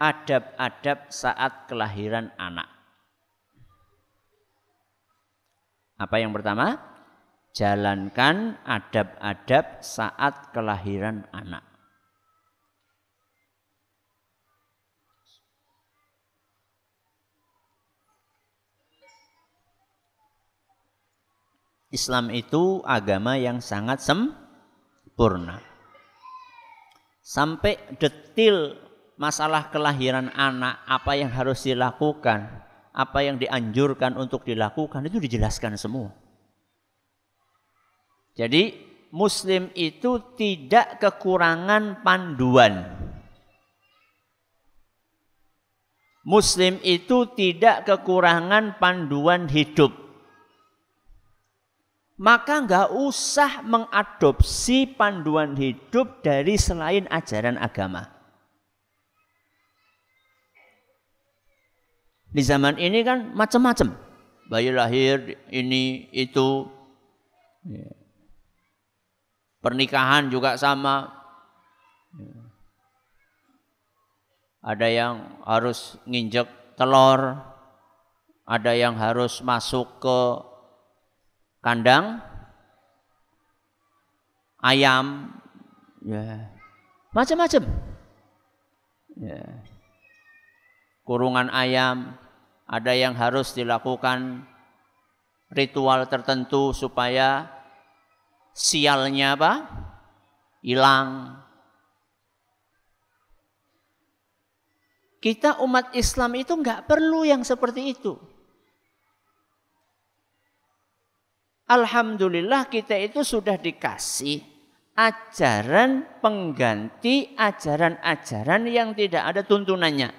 adab-adab saat kelahiran anak. Apa yang pertama? Jalankan adab-adab saat kelahiran anak. Islam itu agama yang sangat sempurna. Sampai detil masalah kelahiran anak, apa yang harus dilakukan, apa yang dianjurkan untuk dilakukan itu dijelaskan semua. Jadi muslim itu tidak kekurangan panduan. Muslim itu tidak kekurangan panduan hidup maka nggak usah mengadopsi panduan hidup dari selain ajaran agama. Di zaman ini kan macam-macam. Bayi lahir ini itu. Pernikahan juga sama. Ada yang harus nginjek telur. Ada yang harus masuk ke kandang ayam ya macam-macam ya kurungan ayam ada yang harus dilakukan ritual tertentu supaya sialnya apa? Hilang. Kita umat Islam itu nggak perlu yang seperti itu. Alhamdulillah kita itu sudah dikasih ajaran pengganti ajaran-ajaran yang tidak ada tuntunannya.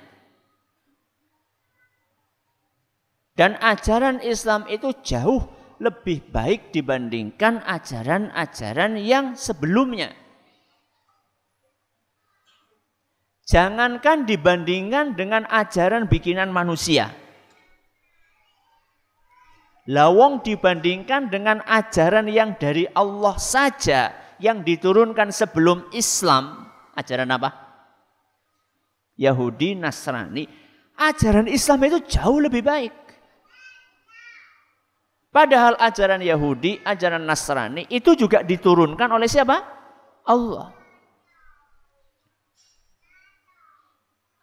Dan ajaran Islam itu jauh lebih baik dibandingkan ajaran-ajaran yang sebelumnya. Jangankan dibandingkan dengan ajaran bikinan manusia. Lawong dibandingkan dengan ajaran yang dari Allah saja yang diturunkan sebelum Islam. Ajaran apa? Yahudi, Nasrani. Ajaran Islam itu jauh lebih baik. Padahal ajaran Yahudi, ajaran Nasrani itu juga diturunkan oleh siapa? Allah.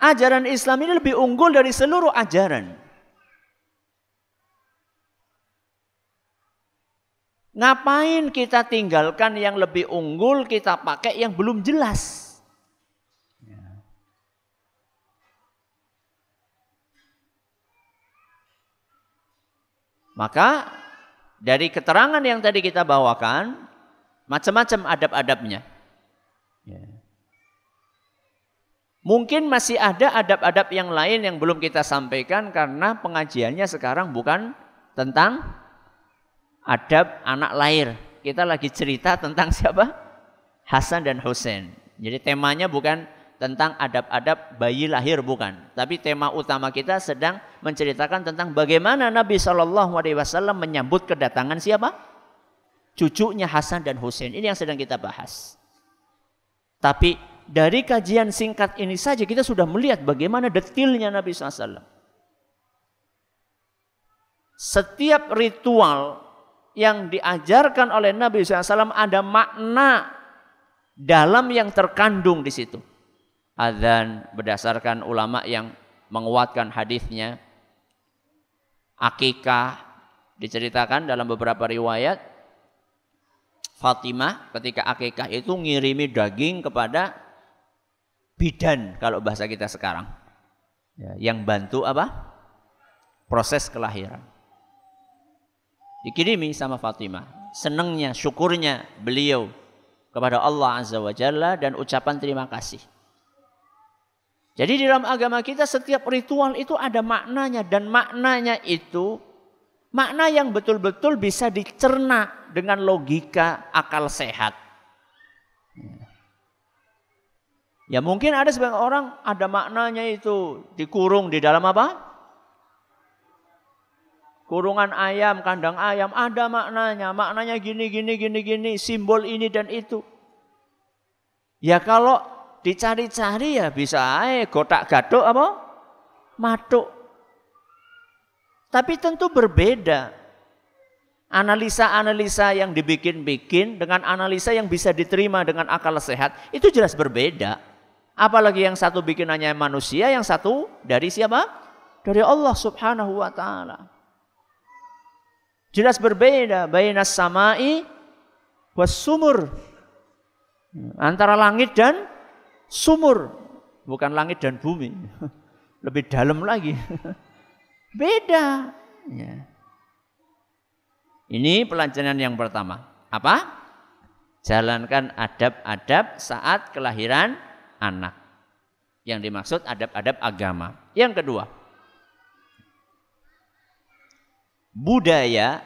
Ajaran Islam ini lebih unggul dari seluruh ajaran. Ngapain kita tinggalkan yang lebih unggul, kita pakai yang belum jelas? Maka dari keterangan yang tadi kita bawakan, macam-macam adab-adabnya. Ya. Mungkin masih ada adab-adab yang lain yang belum kita sampaikan karena pengajiannya sekarang bukan tentang adab anak lahir. Kita lagi cerita tentang (laughs) siapa? Hasan dan Husain. Jadi temanya bukan tentang adab-adab bayi lahir bukan, tapi tema utama kita sedang menceritakan tentang bagaimana Nabi Shallallahu Alaihi Wasallam menyambut kedatangan siapa? Cucunya Hasan dan Husain. Ini yang sedang kita bahas. Tapi dari kajian singkat ini saja kita sudah melihat bagaimana detilnya Nabi SAW. Setiap ritual yang diajarkan oleh Nabi SAW ada makna dalam yang terkandung di situ adzan berdasarkan ulama yang menguatkan hadisnya. Akikah diceritakan dalam beberapa riwayat Fatimah ketika akikah itu ngirimi daging kepada bidan kalau bahasa kita sekarang. Ya, yang bantu apa? Proses kelahiran. Dikirimi sama Fatimah. Senangnya, syukurnya beliau kepada Allah Azza wa Jalla dan ucapan terima kasih. Jadi di dalam agama kita setiap ritual itu ada maknanya dan maknanya itu makna yang betul-betul bisa dicerna dengan logika akal sehat. Ya mungkin ada sebagian orang ada maknanya itu dikurung di dalam apa? Kurungan ayam, kandang ayam ada maknanya. Maknanya gini, gini, gini, gini, simbol ini dan itu. Ya kalau dicari-cari ya bisa aja kotak gadok apa? Matuk. Tapi tentu berbeda. Analisa-analisa yang dibikin-bikin dengan analisa yang bisa diterima dengan akal sehat itu jelas berbeda. Apalagi yang satu bikinannya manusia, yang satu dari siapa? Dari Allah Subhanahu wa taala. Jelas berbeda bainas samai was sumur. Antara langit dan sumur, bukan langit dan bumi. (laughs) Lebih dalam lagi. (laughs) Beda. Ya. Ini pelajaran yang pertama. Apa? Jalankan adab-adab saat kelahiran anak. Yang dimaksud adab-adab agama. Yang kedua, budaya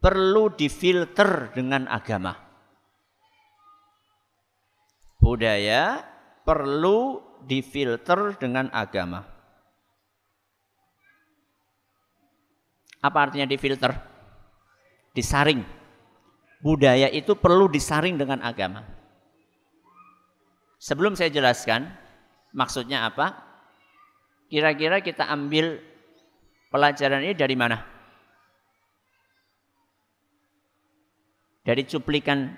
perlu difilter dengan agama budaya perlu difilter dengan agama. Apa artinya difilter? Disaring. Budaya itu perlu disaring dengan agama. Sebelum saya jelaskan maksudnya apa, kira-kira kita ambil pelajaran ini dari mana? Dari cuplikan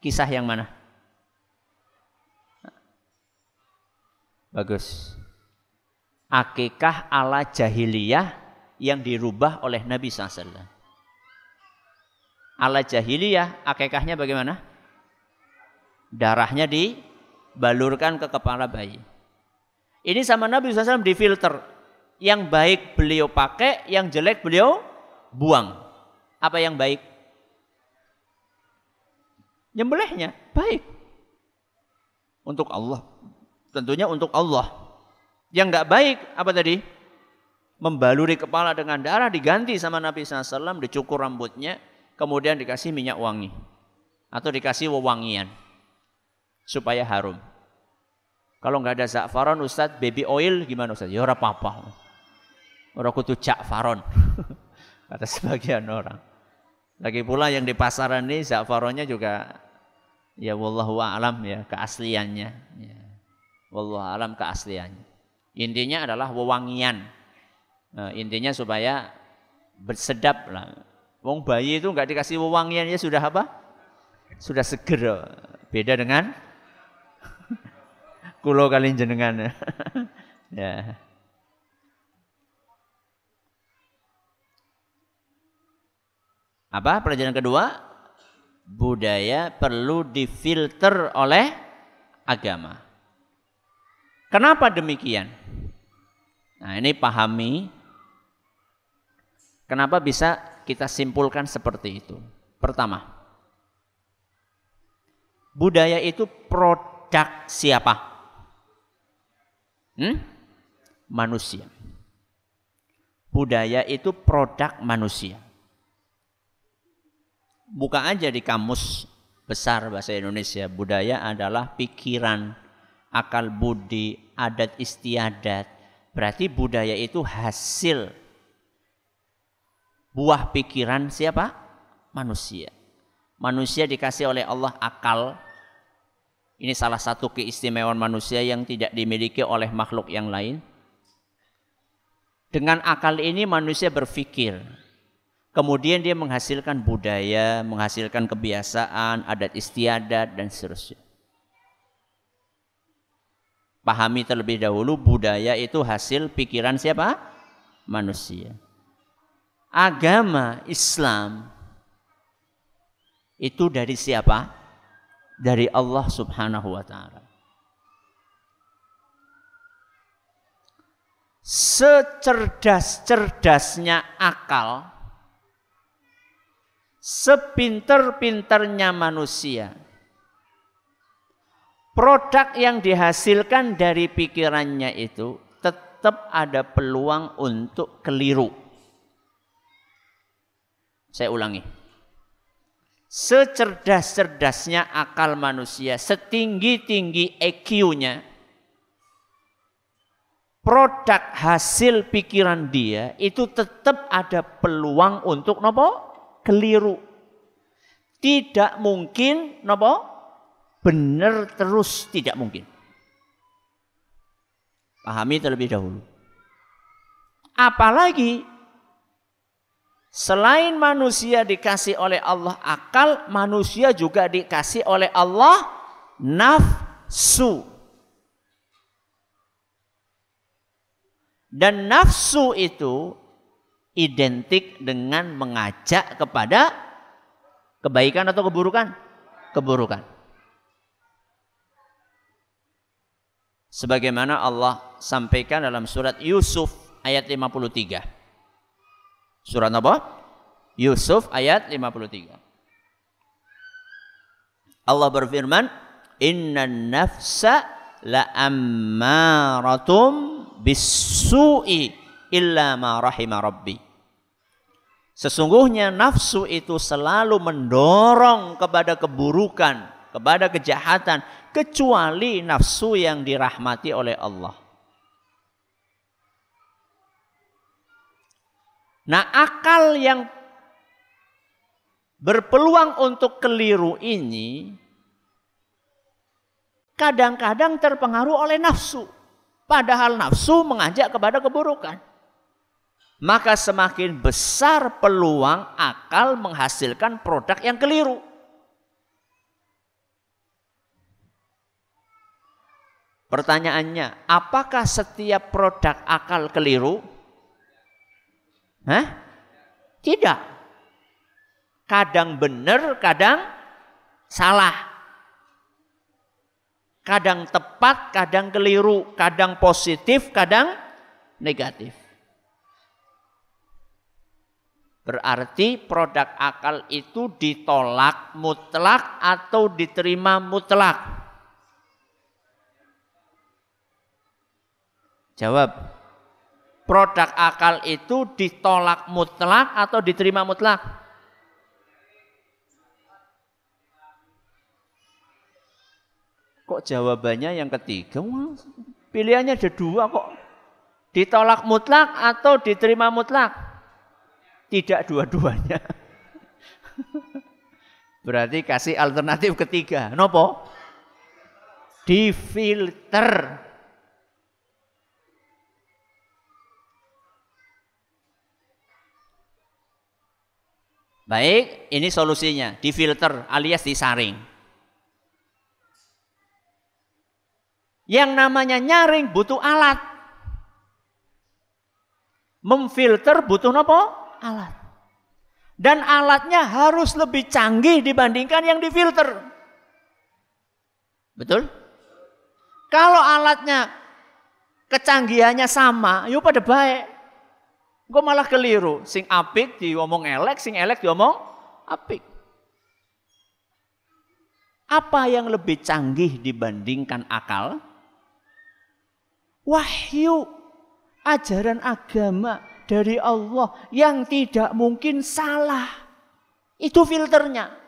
kisah yang mana? Bagus. Akikah ala jahiliyah yang dirubah oleh Nabi SAW. Ala jahiliyah, akikahnya bagaimana? Darahnya dibalurkan ke kepala bayi. Ini sama Nabi SAW difilter. Yang baik beliau pakai, yang jelek beliau buang. Apa yang baik? Nyembelihnya baik. Untuk Allah tentunya untuk Allah. Yang nggak baik apa tadi? membaluri kepala dengan darah diganti sama Nabi SAW, dicukur rambutnya, kemudian dikasih minyak wangi atau dikasih wewangian supaya harum. Kalau nggak ada za'faron Ustaz, baby oil gimana Ustaz? Ya ora apa-apa. Ora kudu faron. (laughs) Kata sebagian orang. Lagi pula yang di pasaran ini za'faronnya juga ya wallahu alam ya keasliannya. Ya. Wallahu alam keasliannya. Intinya adalah wewangian. Nah, intinya supaya bersedap lah. Wong bayi itu nggak dikasih wewangian ya sudah apa? Sudah seger. Beda dengan (laughs) kulo kalian jenengan. (laughs) ya. Apa pelajaran kedua? Budaya perlu difilter oleh agama. Kenapa demikian? Nah, ini pahami kenapa bisa kita simpulkan seperti itu. Pertama, budaya itu produk siapa? Hmm? Manusia. Budaya itu produk manusia. Buka aja di kamus besar bahasa Indonesia. Budaya adalah pikiran, akal budi, adat istiadat. Berarti budaya itu hasil buah pikiran siapa? Manusia. Manusia dikasih oleh Allah akal, ini salah satu keistimewaan manusia yang tidak dimiliki oleh makhluk yang lain. Dengan akal ini manusia berpikir. Kemudian dia menghasilkan budaya, menghasilkan kebiasaan, adat istiadat dan seterusnya. Pahami terlebih dahulu budaya itu hasil pikiran siapa? Manusia. Agama Islam itu dari siapa? dari Allah Subhanahu wa taala. Secerdas-cerdasnya akal, sepinter-pinternya manusia, produk yang dihasilkan dari pikirannya itu tetap ada peluang untuk keliru. Saya ulangi secerdas-cerdasnya akal manusia, setinggi-tinggi EQ-nya, produk hasil pikiran dia itu tetap ada peluang untuk nopo keliru. Tidak mungkin nopo benar terus tidak mungkin. Pahami terlebih dahulu. Apalagi Selain manusia dikasih oleh Allah akal, manusia juga dikasih oleh Allah nafsu. Dan nafsu itu identik dengan mengajak kepada kebaikan atau keburukan? Keburukan. Sebagaimana Allah sampaikan dalam surat Yusuf ayat 53. Surat apa? Yusuf ayat 53. Allah berfirman, "Inna nafsa la ammaratum bisu'i illa ma rahima rabbi." Sesungguhnya nafsu itu selalu mendorong kepada keburukan, kepada kejahatan, kecuali nafsu yang dirahmati oleh Allah. Nah, akal yang berpeluang untuk keliru ini kadang-kadang terpengaruh oleh nafsu. Padahal nafsu mengajak kepada keburukan. Maka semakin besar peluang akal menghasilkan produk yang keliru. Pertanyaannya, apakah setiap produk akal keliru? Hah? Tidak. Kadang benar, kadang salah. Kadang tepat, kadang keliru, kadang positif, kadang negatif. Berarti produk akal itu ditolak mutlak atau diterima mutlak? Jawab. Produk akal itu ditolak mutlak atau diterima mutlak? Kok jawabannya yang ketiga? Pilihannya ada dua kok. Ditolak mutlak atau diterima mutlak? Tidak dua-duanya. (laughs) Berarti kasih alternatif ketiga. Nopo? Difilter. Baik, ini solusinya, difilter alias disaring. Yang namanya nyaring butuh alat. Memfilter butuh apa? Alat. Dan alatnya harus lebih canggih dibandingkan yang difilter. Betul? Kalau alatnya kecanggihannya sama, yuk pada baik. Gue malah keliru. Sing apik diomong elek, sing elek diomong apik. Apa yang lebih canggih dibandingkan akal? Wahyu, ajaran agama dari Allah yang tidak mungkin salah. Itu filternya.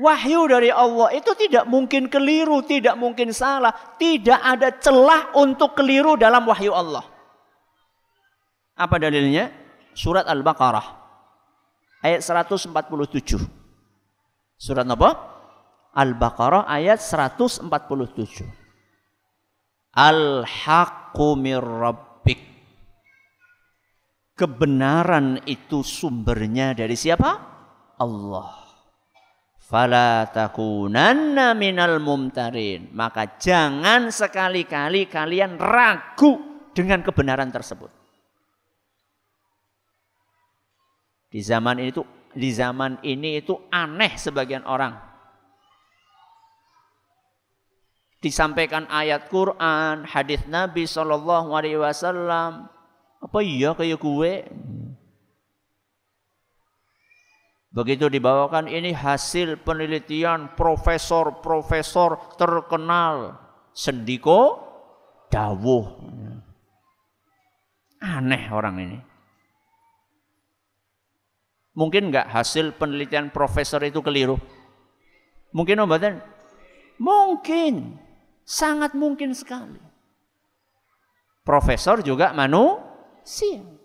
Wahyu dari Allah itu tidak mungkin keliru, tidak mungkin salah, tidak ada celah untuk keliru dalam wahyu Allah. Apa dalilnya? Surat Al-Baqarah ayat 147. Surat apa? Al-Baqarah ayat 147. Al-haqqu mir. Kebenaran itu sumbernya dari siapa? Allah fala takunanna minal mumtarin. Maka jangan sekali-kali kalian ragu dengan kebenaran tersebut. Di zaman ini itu di zaman ini itu aneh sebagian orang. Disampaikan ayat Quran hadis Nabi Shallallahu Alaihi Wasallam. Apa iya kayak gue Begitu dibawakan ini hasil penelitian profesor-profesor terkenal. Sendiko dawuh. Aneh orang ini. Mungkin enggak hasil penelitian profesor itu keliru? Mungkin obatan? Mungkin. Sangat mungkin sekali. Profesor juga manusia.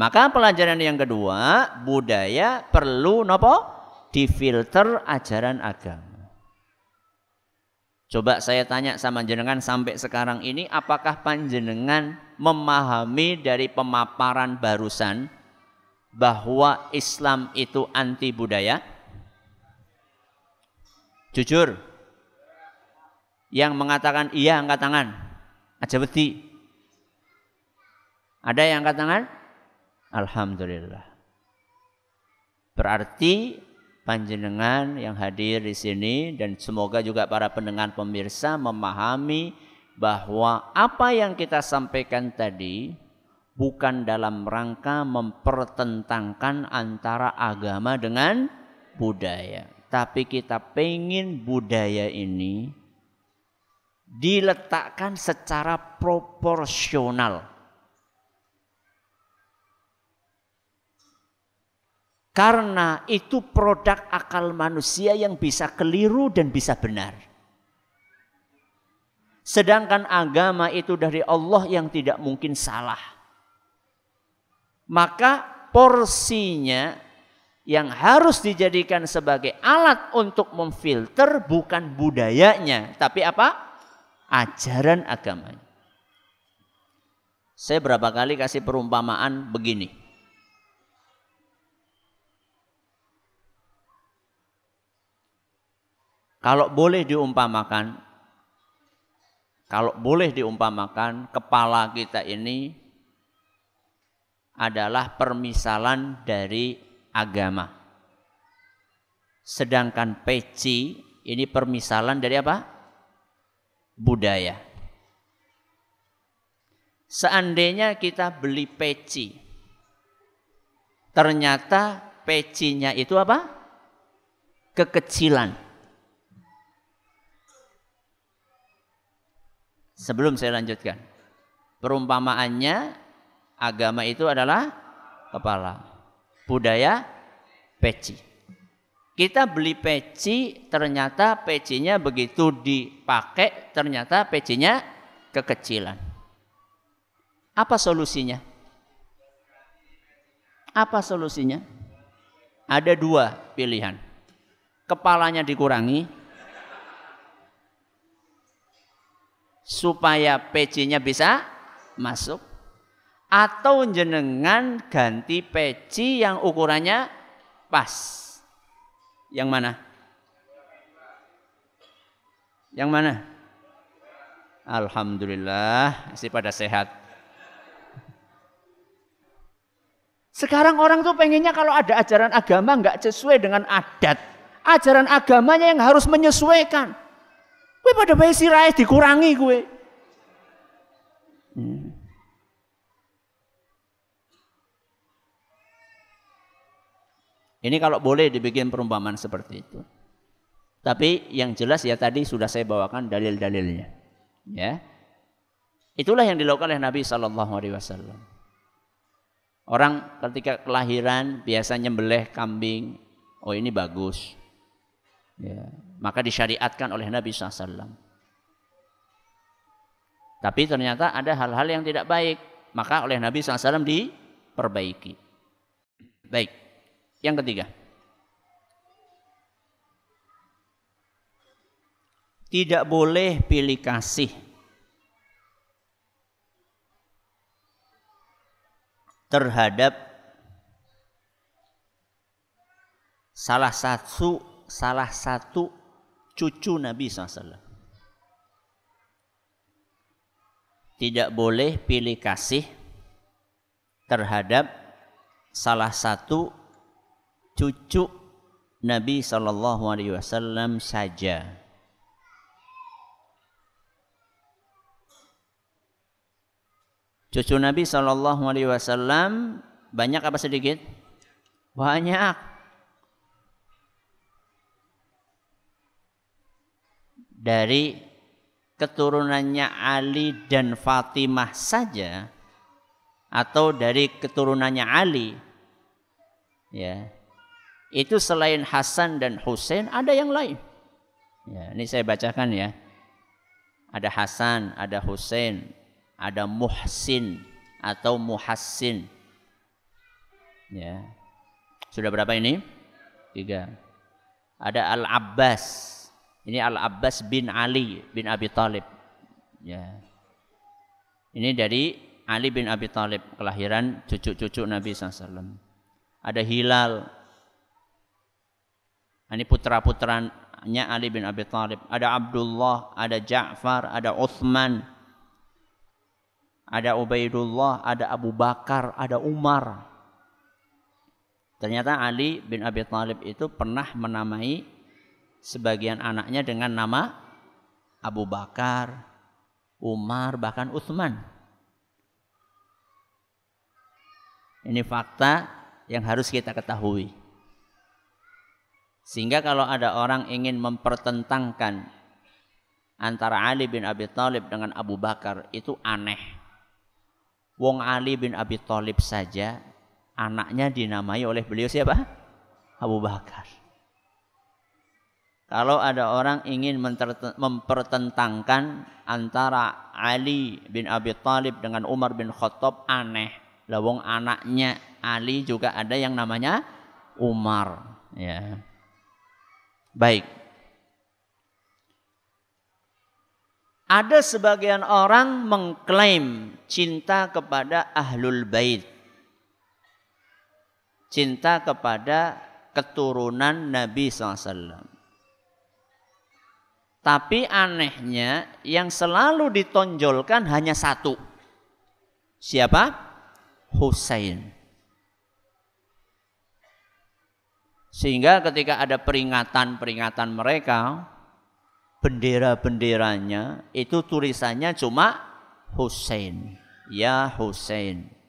Maka pelajaran yang kedua, budaya perlu nopo difilter ajaran agama. Coba saya tanya sama jenengan sampai sekarang ini apakah panjenengan memahami dari pemaparan barusan bahwa Islam itu anti budaya? Jujur. Yang mengatakan iya angkat tangan. Aja beti. Ada yang angkat tangan? Alhamdulillah. Berarti panjenengan yang hadir di sini dan semoga juga para pendengar pemirsa memahami bahwa apa yang kita sampaikan tadi bukan dalam rangka mempertentangkan antara agama dengan budaya. Tapi kita pengen budaya ini diletakkan secara proporsional Karena itu produk akal manusia yang bisa keliru dan bisa benar. Sedangkan agama itu dari Allah yang tidak mungkin salah. Maka porsinya yang harus dijadikan sebagai alat untuk memfilter bukan budayanya, tapi apa? Ajaran agamanya. Saya berapa kali kasih perumpamaan begini. Kalau boleh diumpamakan, kalau boleh diumpamakan, kepala kita ini adalah permisalan dari agama. Sedangkan peci ini permisalan dari apa? Budaya. Seandainya kita beli peci, ternyata pecinya itu apa? Kekecilan. Sebelum saya lanjutkan. Perumpamaannya agama itu adalah kepala. Budaya peci. Kita beli peci, ternyata pecinya begitu dipakai, ternyata pecinya kekecilan. Apa solusinya? Apa solusinya? Ada dua pilihan. Kepalanya dikurangi, supaya pecinya bisa masuk atau jenengan ganti peci yang ukurannya pas. Yang mana? Yang mana? Alhamdulillah masih pada sehat. Sekarang orang tuh pengennya kalau ada ajaran agama nggak sesuai dengan adat. Ajaran agamanya yang harus menyesuaikan. Gue pada bayi sirai dikurangi. Hmm. Ini kalau boleh dibikin perumpamaan seperti itu. Tapi yang jelas ya tadi sudah saya bawakan dalil-dalilnya. Ya. Itulah yang dilakukan oleh Nabi Shallallahu alaihi wasallam. Orang ketika kelahiran biasanya nyembelih kambing, oh ini bagus. Ya maka disyariatkan oleh Nabi SAW. Tapi ternyata ada hal-hal yang tidak baik, maka oleh Nabi SAW diperbaiki. Baik, yang ketiga. Tidak boleh pilih kasih terhadap salah satu salah satu cucu Nabi SAW. Tidak boleh pilih kasih terhadap salah satu cucu Nabi Wasallam saja. Cucu Nabi Wasallam banyak apa sedikit? Banyak. Dari keturunannya Ali dan Fatimah saja atau dari keturunannya Ali ya itu selain Hasan dan Husain ada yang lain. Ya ini saya bacakan ya. Ada Hasan ada Husain ada Muhsin atau Muhassin. Ya sudah berapa ini? Tiga. Ada Al Abbas ini Al-Abbas bin Ali bin Abi Talib. Ya. Ini dari Ali bin Abi Talib, kelahiran cucu-cucu Nabi SAW. Ada Hilal. Ini putra-putranya Ali bin Abi Talib. Ada Abdullah, ada Ja'far, ada Uthman, ada Ubaidullah, ada Abu Bakar, ada Umar. Ternyata Ali bin Abi Talib itu pernah menamai sebagian anaknya dengan nama Abu Bakar, Umar, bahkan Utsman. Ini fakta yang harus kita ketahui. Sehingga kalau ada orang ingin mempertentangkan antara Ali bin Abi Thalib dengan Abu Bakar itu aneh. Wong Ali bin Abi Thalib saja anaknya dinamai oleh beliau siapa? Abu Bakar. Kalau ada orang ingin mempertentangkan antara Ali bin Abi Thalib dengan Umar bin Khattab aneh. Lawong anaknya Ali juga ada yang namanya Umar. Ya. Baik. Ada sebagian orang mengklaim cinta kepada ahlul bait. Cinta kepada keturunan Nabi SAW. Tapi anehnya yang selalu ditonjolkan hanya satu. Siapa? Husain. Sehingga ketika ada peringatan-peringatan mereka, bendera-benderanya itu tulisannya cuma Husain. Ya Husain.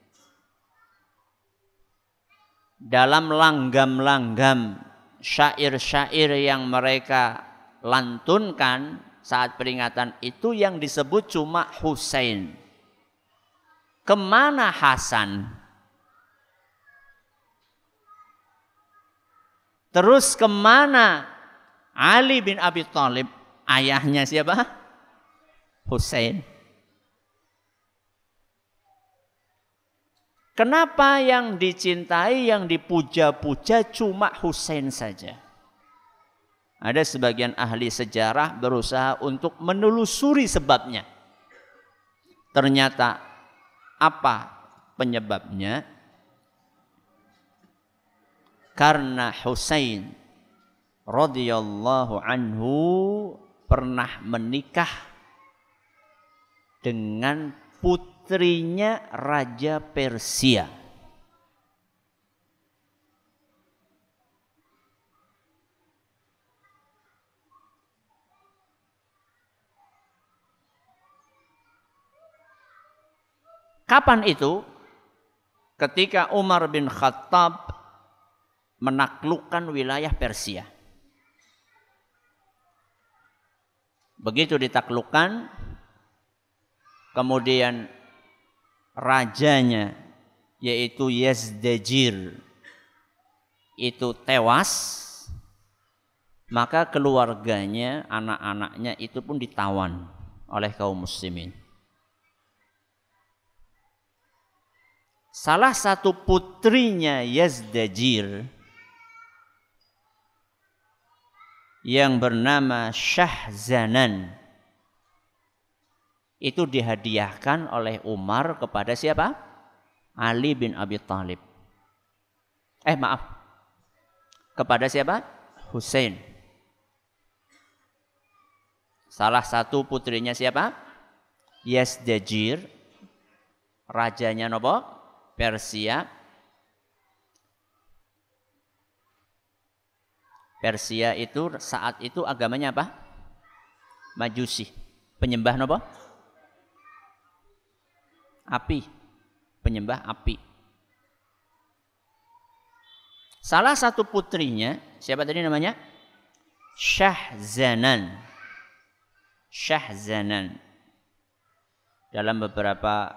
dalam langgam-langgam syair-syair yang mereka lantunkan saat peringatan itu yang disebut cuma Husain. Ke mana Hasan? Terus ke mana Ali bin Abi Thalib? Ayahnya siapa? Husain. Kenapa yang dicintai, yang dipuja-puja cuma Husain saja? Ada sebagian ahli sejarah berusaha untuk menelusuri sebabnya. Ternyata apa penyebabnya? Karena Husain radhiyallahu anhu pernah menikah dengan putri istrinya Raja Persia. Kapan itu? Ketika Umar bin Khattab menaklukkan wilayah Persia. Begitu ditaklukkan, kemudian rajanya yaitu Yazdajir itu tewas maka keluarganya anak-anaknya itu pun ditawan oleh kaum muslimin salah satu putrinya Yazdajir yang bernama Syahzanan itu dihadiahkan oleh Umar kepada siapa? Ali bin Abi Thalib. Eh maaf. Kepada siapa? Hussein. Salah satu putrinya siapa? Yazdajir. Rajanya nopo? Persia. Persia itu saat itu agamanya apa? Majusi. Penyembah nopo? api, penyembah api. Salah satu putrinya, siapa tadi namanya? Syahzanan. Syahzanan. Dalam beberapa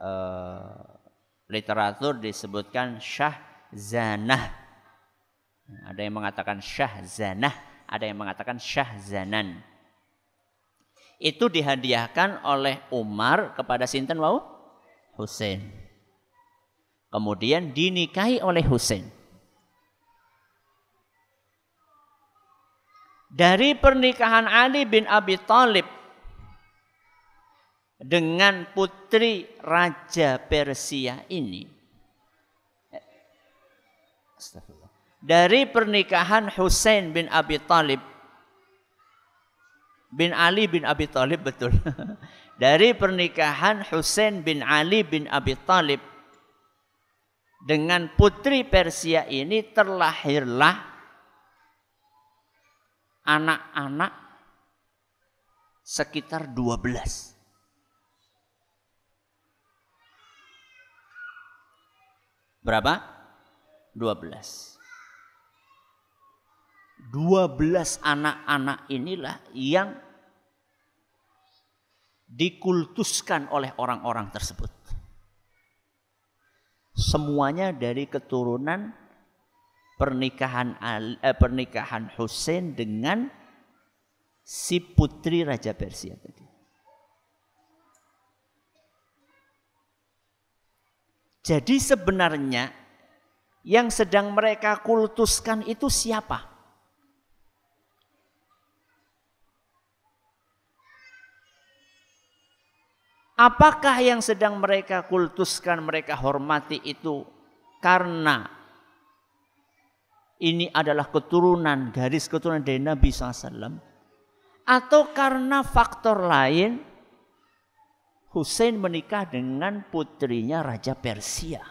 uh, literatur disebutkan Syahzanah. Ada yang mengatakan Syahzanah, ada yang mengatakan Syahzanan itu dihadiahkan oleh Umar kepada Sinten wau Husain. Kemudian dinikahi oleh Husain. Dari pernikahan Ali bin Abi Thalib dengan putri Raja Persia ini dari pernikahan Husain bin Abi Thalib bin Ali bin Abi Thalib betul. (laughs) Dari pernikahan Husain bin Ali bin Abi Thalib dengan putri Persia ini terlahirlah anak-anak sekitar 12. Berapa? 12. 12 anak-anak inilah yang dikultuskan oleh orang-orang tersebut. Semuanya dari keturunan pernikahan eh, pernikahan Hussein dengan si putri Raja Persia tadi. Jadi sebenarnya yang sedang mereka kultuskan itu siapa? Apakah yang sedang mereka kultuskan, mereka hormati itu karena ini adalah keturunan, garis keturunan dari Nabi SAW? Atau karena faktor lain, Hussein menikah dengan putrinya Raja Persia.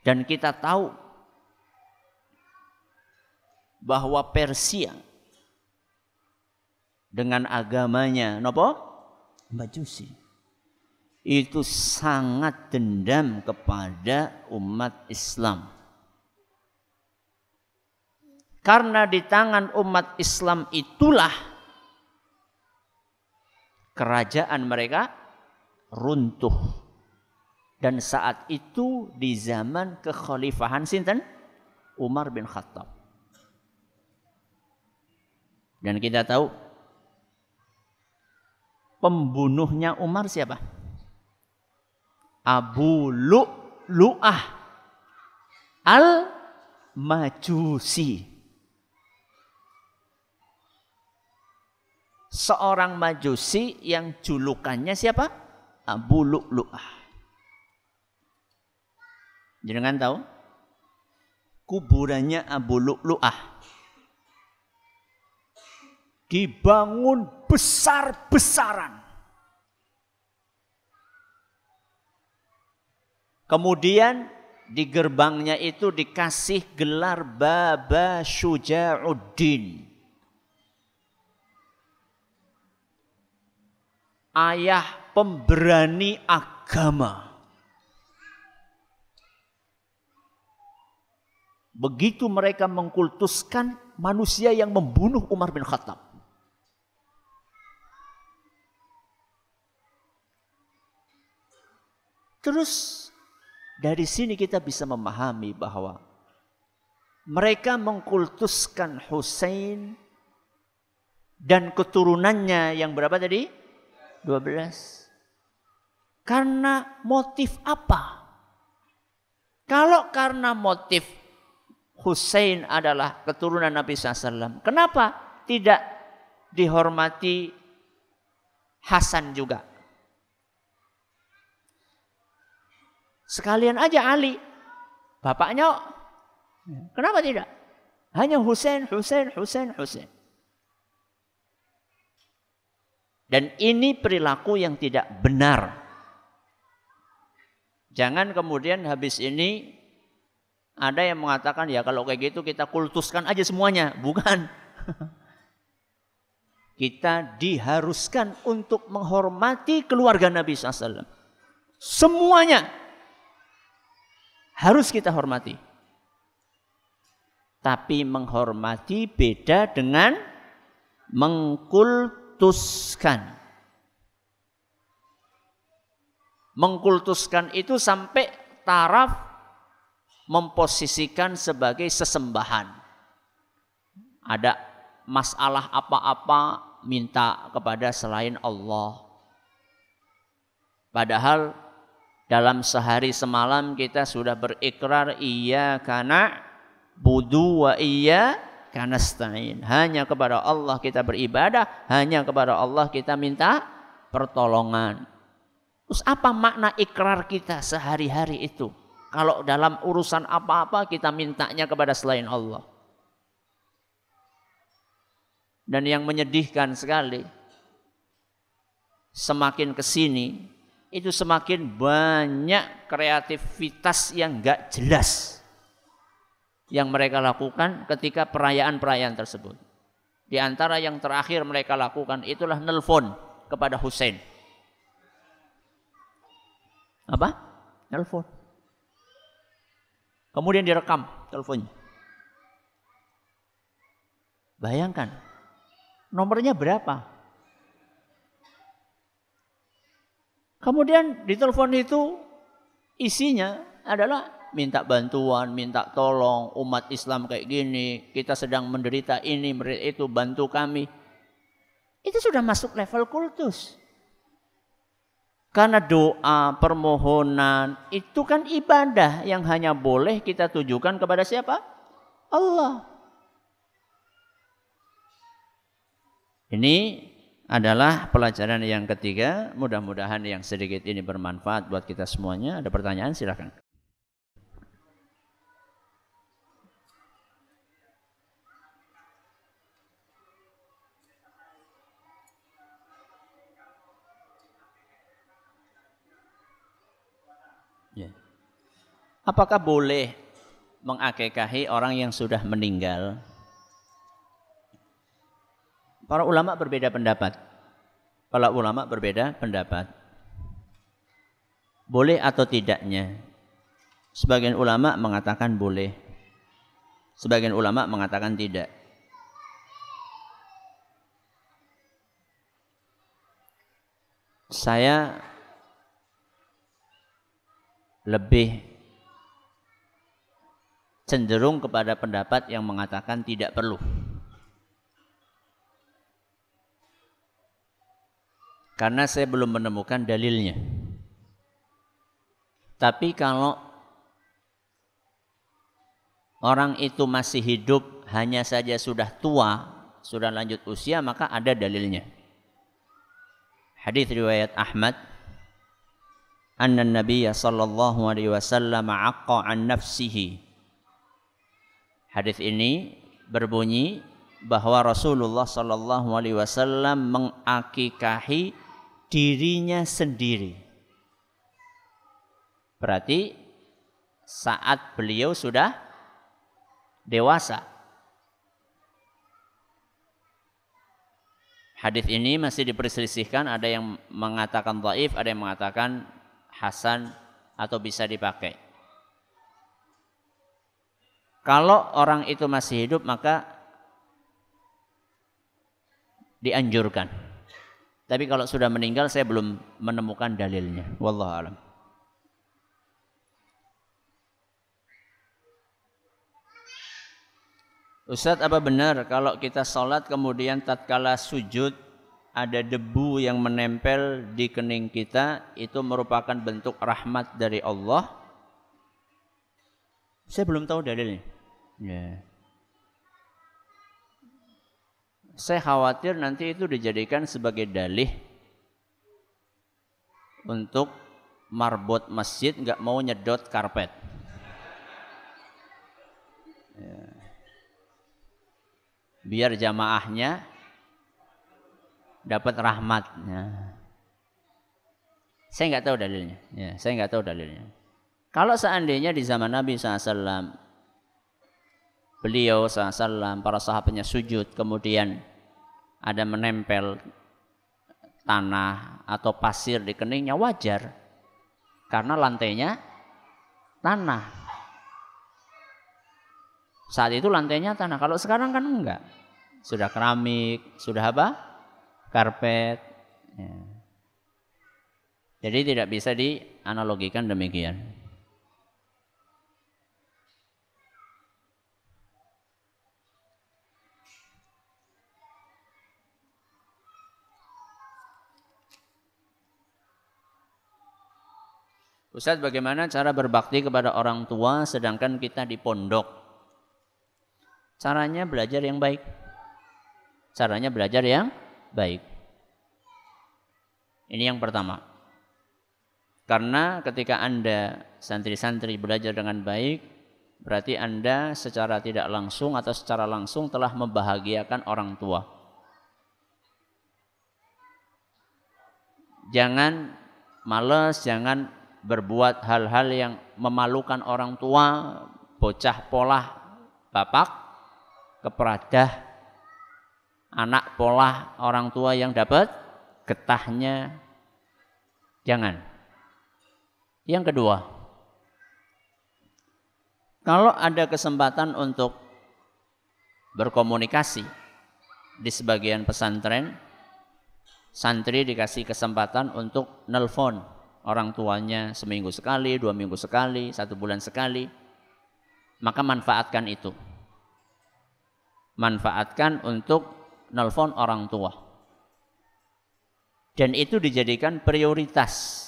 Dan kita tahu bahwa Persia dengan agamanya, nopo? Majusi. itu sangat dendam kepada umat Islam. Karena di tangan umat Islam itulah kerajaan mereka runtuh. Dan saat itu di zaman kekhalifahan sinten Umar bin Khattab. Dan kita tahu pembunuhnya Umar siapa? Abu Lu'lu'ah Al-Majusi. Seorang Majusi yang julukannya siapa? Abu Lu'lu'ah. Jangan tahu? Kuburannya Abu Lu'lu'ah. Dibangun besar-besaran. Kemudian di gerbangnya itu dikasih gelar Baba Syuja'uddin. Ayah pemberani agama. Begitu mereka mengkultuskan manusia yang membunuh Umar bin Khattab. Terus dari sini kita bisa memahami bahwa mereka mengkultuskan Hussein dan keturunannya yang berapa tadi? 12. Karena motif apa? Kalau karena motif Hussein adalah keturunan Nabi SAW. Kenapa tidak dihormati Hasan juga? Sekalian aja Ali. Bapaknya kenapa tidak? Hanya Hussein, Hussein, Hussein, Hussein. Dan ini perilaku yang tidak benar. Jangan kemudian habis ini ada yang mengatakan ya kalau kayak gitu kita kultuskan aja semuanya. Bukan. (laughs) kita diharuskan untuk menghormati keluarga Nabi SAW. Semuanya harus kita hormati. Tapi menghormati beda dengan mengkultuskan. Mengkultuskan itu sampai taraf memposisikan sebagai sesembahan. Ada masalah apa-apa minta kepada selain Allah. Padahal dalam sehari semalam kita sudah berikrar iya karena budu wa iya karena stain. Hanya kepada Allah kita beribadah, hanya kepada Allah kita minta pertolongan. Terus apa makna ikrar kita sehari-hari itu? Kalau dalam urusan apa-apa kita mintanya kepada selain Allah. Dan yang menyedihkan sekali, semakin ke sini itu semakin banyak kreativitas yang gak jelas yang mereka lakukan ketika perayaan-perayaan tersebut. Di antara yang terakhir mereka lakukan itulah nelpon kepada Hussein. Apa? Nelpon. Kemudian direkam teleponnya. Bayangkan, nomornya berapa? Kemudian di telepon itu isinya adalah minta bantuan, minta tolong umat Islam kayak gini, kita sedang menderita ini, itu bantu kami. Itu sudah masuk level kultus. Karena doa, permohonan itu kan ibadah yang hanya boleh kita tujukan kepada siapa? Allah. Ini adalah pelajaran yang ketiga. Mudah-mudahan yang sedikit ini bermanfaat buat kita semuanya. Ada pertanyaan silahkan. Apakah boleh mengakekahi orang yang sudah meninggal? Para ulama berbeda pendapat. Para ulama berbeda pendapat. boleh atau tidaknya. Sebagian ulama mengatakan boleh. Sebagian ulama mengatakan tidak. Saya lebih cenderung kepada pendapat yang mengatakan tidak perlu. Karena saya belum menemukan dalilnya. Tapi kalau orang itu masih hidup hanya saja sudah tua, sudah lanjut usia maka ada dalilnya. Hadis riwayat Ahmad anna Nabi sallallahu alaihi wasallam aqqa an nafsihi. Hadis ini berbunyi bahwa Rasulullah sallallahu alaihi wasallam mengakikahi dirinya sendiri. Berarti saat beliau sudah dewasa. Hadis ini masih diperselisihkan, ada yang mengatakan dhaif, ada yang mengatakan hasan atau bisa dipakai. Kalau orang itu masih hidup maka dianjurkan. Tapi kalau sudah meninggal saya belum menemukan dalilnya. Wallahu alam. Ustadz apa benar kalau kita sholat kemudian tatkala sujud ada debu yang menempel di kening kita itu merupakan bentuk rahmat dari Allah? Saya belum tahu dalilnya. Ya. Saya khawatir nanti itu dijadikan sebagai dalih untuk marbot masjid nggak mau nyedot karpet. Ya biar jamaahnya dapat rahmatnya. Saya nggak tahu dalilnya. Ya, saya nggak tahu dalilnya. Kalau seandainya di zaman Nabi SAW, beliau SAW, para sahabatnya sujud, kemudian ada menempel tanah atau pasir di keningnya wajar. Karena lantainya tanah. Saat itu lantainya tanah. Kalau sekarang kan enggak. Sudah keramik, sudah apa? Karpet. Ya. Jadi tidak bisa dianalogikan demikian. Ustadz bagaimana cara berbakti kepada orang tua sedangkan kita di pondok? Caranya belajar yang baik. Caranya belajar yang baik. Ini yang pertama. Karena ketika Anda santri-santri belajar dengan baik, berarti Anda secara tidak langsung atau secara langsung telah membahagiakan orang tua. Jangan males, jangan berbuat hal-hal yang memalukan orang tua, bocah pola bapak, keperadah anak pola orang tua yang dapat getahnya jangan. Yang kedua, kalau ada kesempatan untuk berkomunikasi di sebagian pesantren, santri dikasih kesempatan untuk nelpon orang tuanya seminggu sekali, dua minggu sekali, satu bulan sekali, maka manfaatkan itu manfaatkan untuk nelpon orang tua. Dan itu dijadikan prioritas.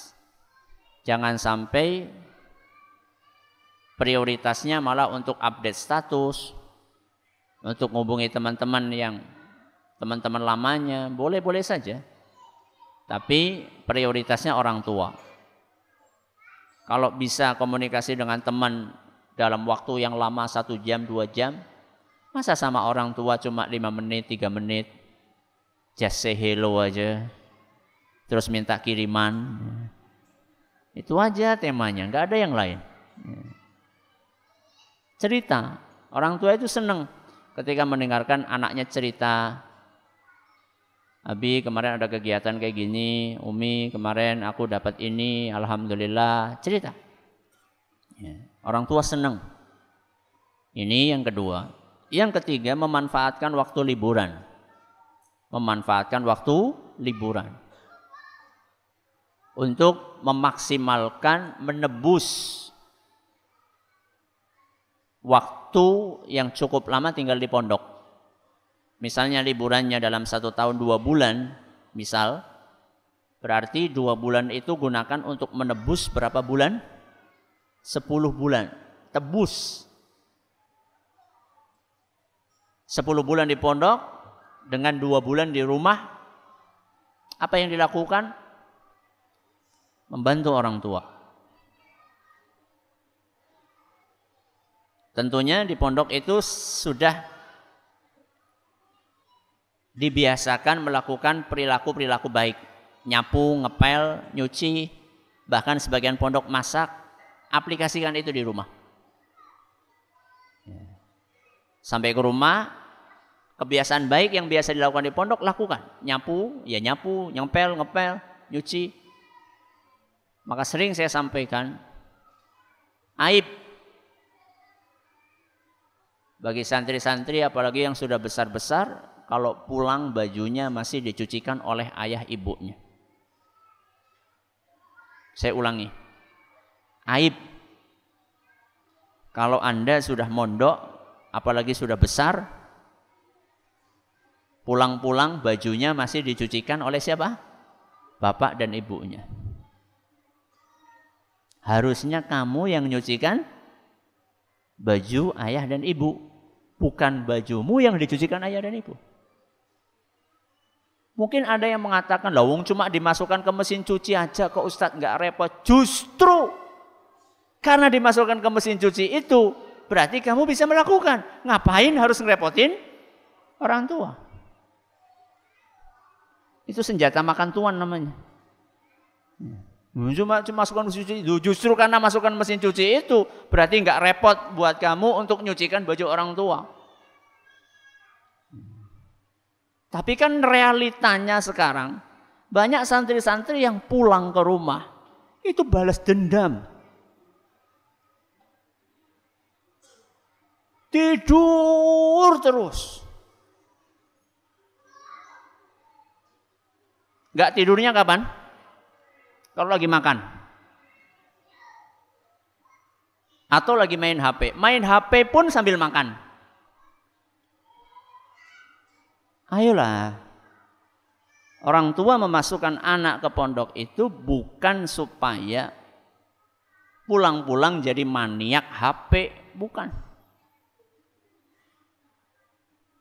Jangan sampai prioritasnya malah untuk update status, untuk menghubungi teman-teman yang teman-teman lamanya, boleh-boleh saja. Tapi prioritasnya orang tua. Kalau bisa komunikasi dengan teman dalam waktu yang lama satu jam dua jam, Masa sama orang tua cuma lima menit, tiga menit, just say hello aja, terus minta kiriman. Itu aja temanya, nggak ada yang lain. Cerita, orang tua itu senang ketika mendengarkan anaknya cerita Abi kemarin ada kegiatan kayak gini, Umi kemarin aku dapat ini, Alhamdulillah, cerita. Ya. Orang tua senang. Ini yang kedua. Yang ketiga memanfaatkan waktu liburan. Memanfaatkan waktu liburan. Untuk memaksimalkan, menebus waktu yang cukup lama tinggal di pondok. Misalnya liburannya dalam satu tahun dua bulan, misal, berarti dua bulan itu gunakan untuk menebus berapa bulan? 10 bulan. Tebus. 10 bulan di pondok dengan dua bulan di rumah apa yang dilakukan? Membantu orang tua. Tentunya di pondok itu sudah dibiasakan melakukan perilaku-perilaku baik nyapu, ngepel, nyuci bahkan sebagian pondok masak aplikasikan itu di rumah. Ya. Sampai ke rumah, kebiasaan baik yang biasa dilakukan di pondok lakukan. Nyapu, ya nyapu, nyempel, ngepel, nyuci. Maka sering saya sampaikan aib bagi santri-santri apalagi yang sudah besar-besar kalau pulang bajunya masih dicucikan oleh ayah ibunya. Saya ulangi aib. Kalau Anda sudah mondok, apalagi sudah besar, pulang-pulang bajunya masih dicucikan oleh siapa? Bapak dan ibunya. Harusnya kamu yang nyucikan baju ayah dan ibu, bukan bajumu yang dicucikan ayah dan ibu. Mungkin ada yang mengatakan, lawung cuma dimasukkan ke mesin cuci aja kok Ustadz nggak repot. Justru karena dimasukkan ke mesin cuci itu, berarti kamu bisa melakukan. Ngapain harus ngerepotin orang tua? Itu senjata makan tuan namanya. Cuma, cuma masukkan mesin cuci. Justru karena masukkan mesin cuci itu, berarti nggak repot buat kamu untuk nyucikan baju orang tua. Tapi kan realitanya sekarang, banyak santri-santri yang pulang ke rumah, itu balas dendam. Tidur terus. Enggak tidurnya kapan? Kalau lagi makan. Atau lagi main HP. Main HP pun sambil makan. Ayolah. Orang tua memasukkan anak ke pondok itu bukan supaya pulang-pulang jadi maniak HP, bukan.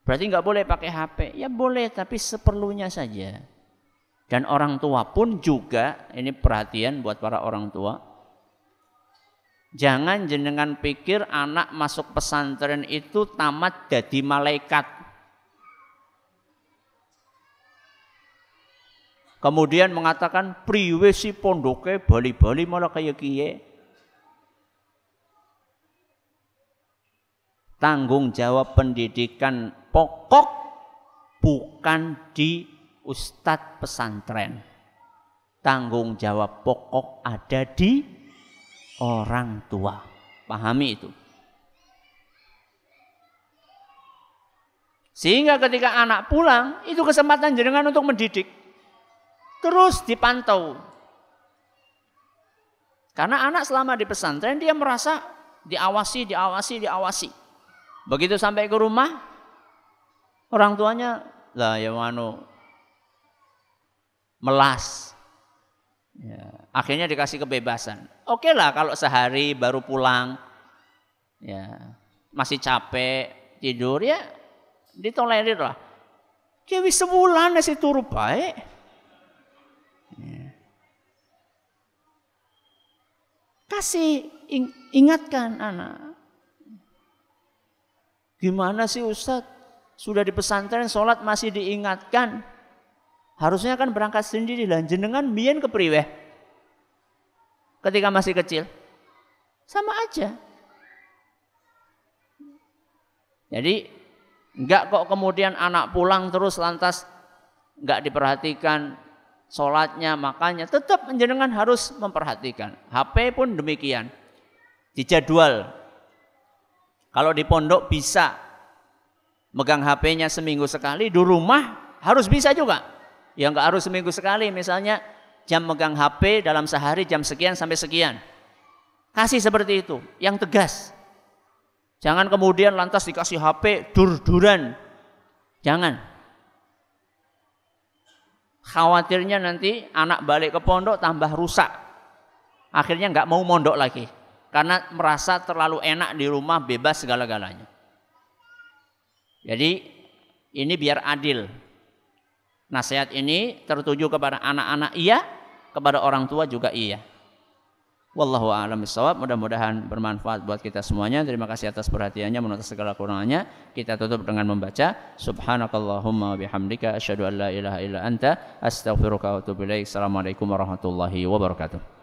Berarti nggak boleh pakai HP. Ya boleh, tapi seperlunya saja. Dan orang tua pun juga, ini perhatian buat para orang tua. Jangan jenengan pikir anak masuk pesantren itu tamat jadi malaikat. Kemudian mengatakan priwe si pondoke bali-bali malah kayak kiye. Tanggung jawab pendidikan pokok bukan di ustadz pesantren. Tanggung jawab pokok ada di orang tua. Pahami itu. Sehingga ketika anak pulang, itu kesempatan jenengan untuk mendidik. Terus dipantau. Karena anak selama di pesantren dia merasa diawasi, diawasi, diawasi. Begitu sampai ke rumah, Orang tuanya lah yang anu melas. Ya, akhirnya dikasih kebebasan. Oke lah kalau sehari baru pulang, ya masih capek tidur ya ditolerir lah. Kewi sebulan nasi turu baik. Ya. Kasih ingatkan anak. Gimana sih Ustadz? Sudah di pesantren sholat masih diingatkan. Harusnya kan berangkat sendiri lah. Jenengan biyen kepriwe. Ketika masih kecil. Sama aja. Jadi enggak kok kemudian anak pulang terus lantas nggak diperhatikan sholatnya, makannya, tetap menjenengan harus memperhatikan. HP pun demikian, dijadwal. Kalau di pondok bisa megang HP-nya seminggu sekali, di rumah harus bisa juga. Ya nggak harus seminggu sekali, misalnya jam megang HP dalam sehari jam sekian sampai sekian. Kasih seperti itu, yang tegas. Jangan kemudian lantas dikasih HP dur-duran. Jangan. Khawatirnya nanti anak balik ke pondok tambah rusak. Akhirnya nggak mau mondok lagi. Karena merasa terlalu enak di rumah bebas segala-galanya. Jadi ini biar adil. Nasihat ini tertuju kepada anak-anak iya, kepada orang tua juga iya. Wallahu a'lam. Mudah-mudahan bermanfaat buat kita semuanya. Terima kasih atas perhatiannya menurut segala kurangannya. Kita tutup dengan membaca subhanakallahumma bihamdika asyhadu an la ilaha illa anta astaghfiruka wa atubu ilaik. Assalamualaikum warahmatullahi wabarakatuh.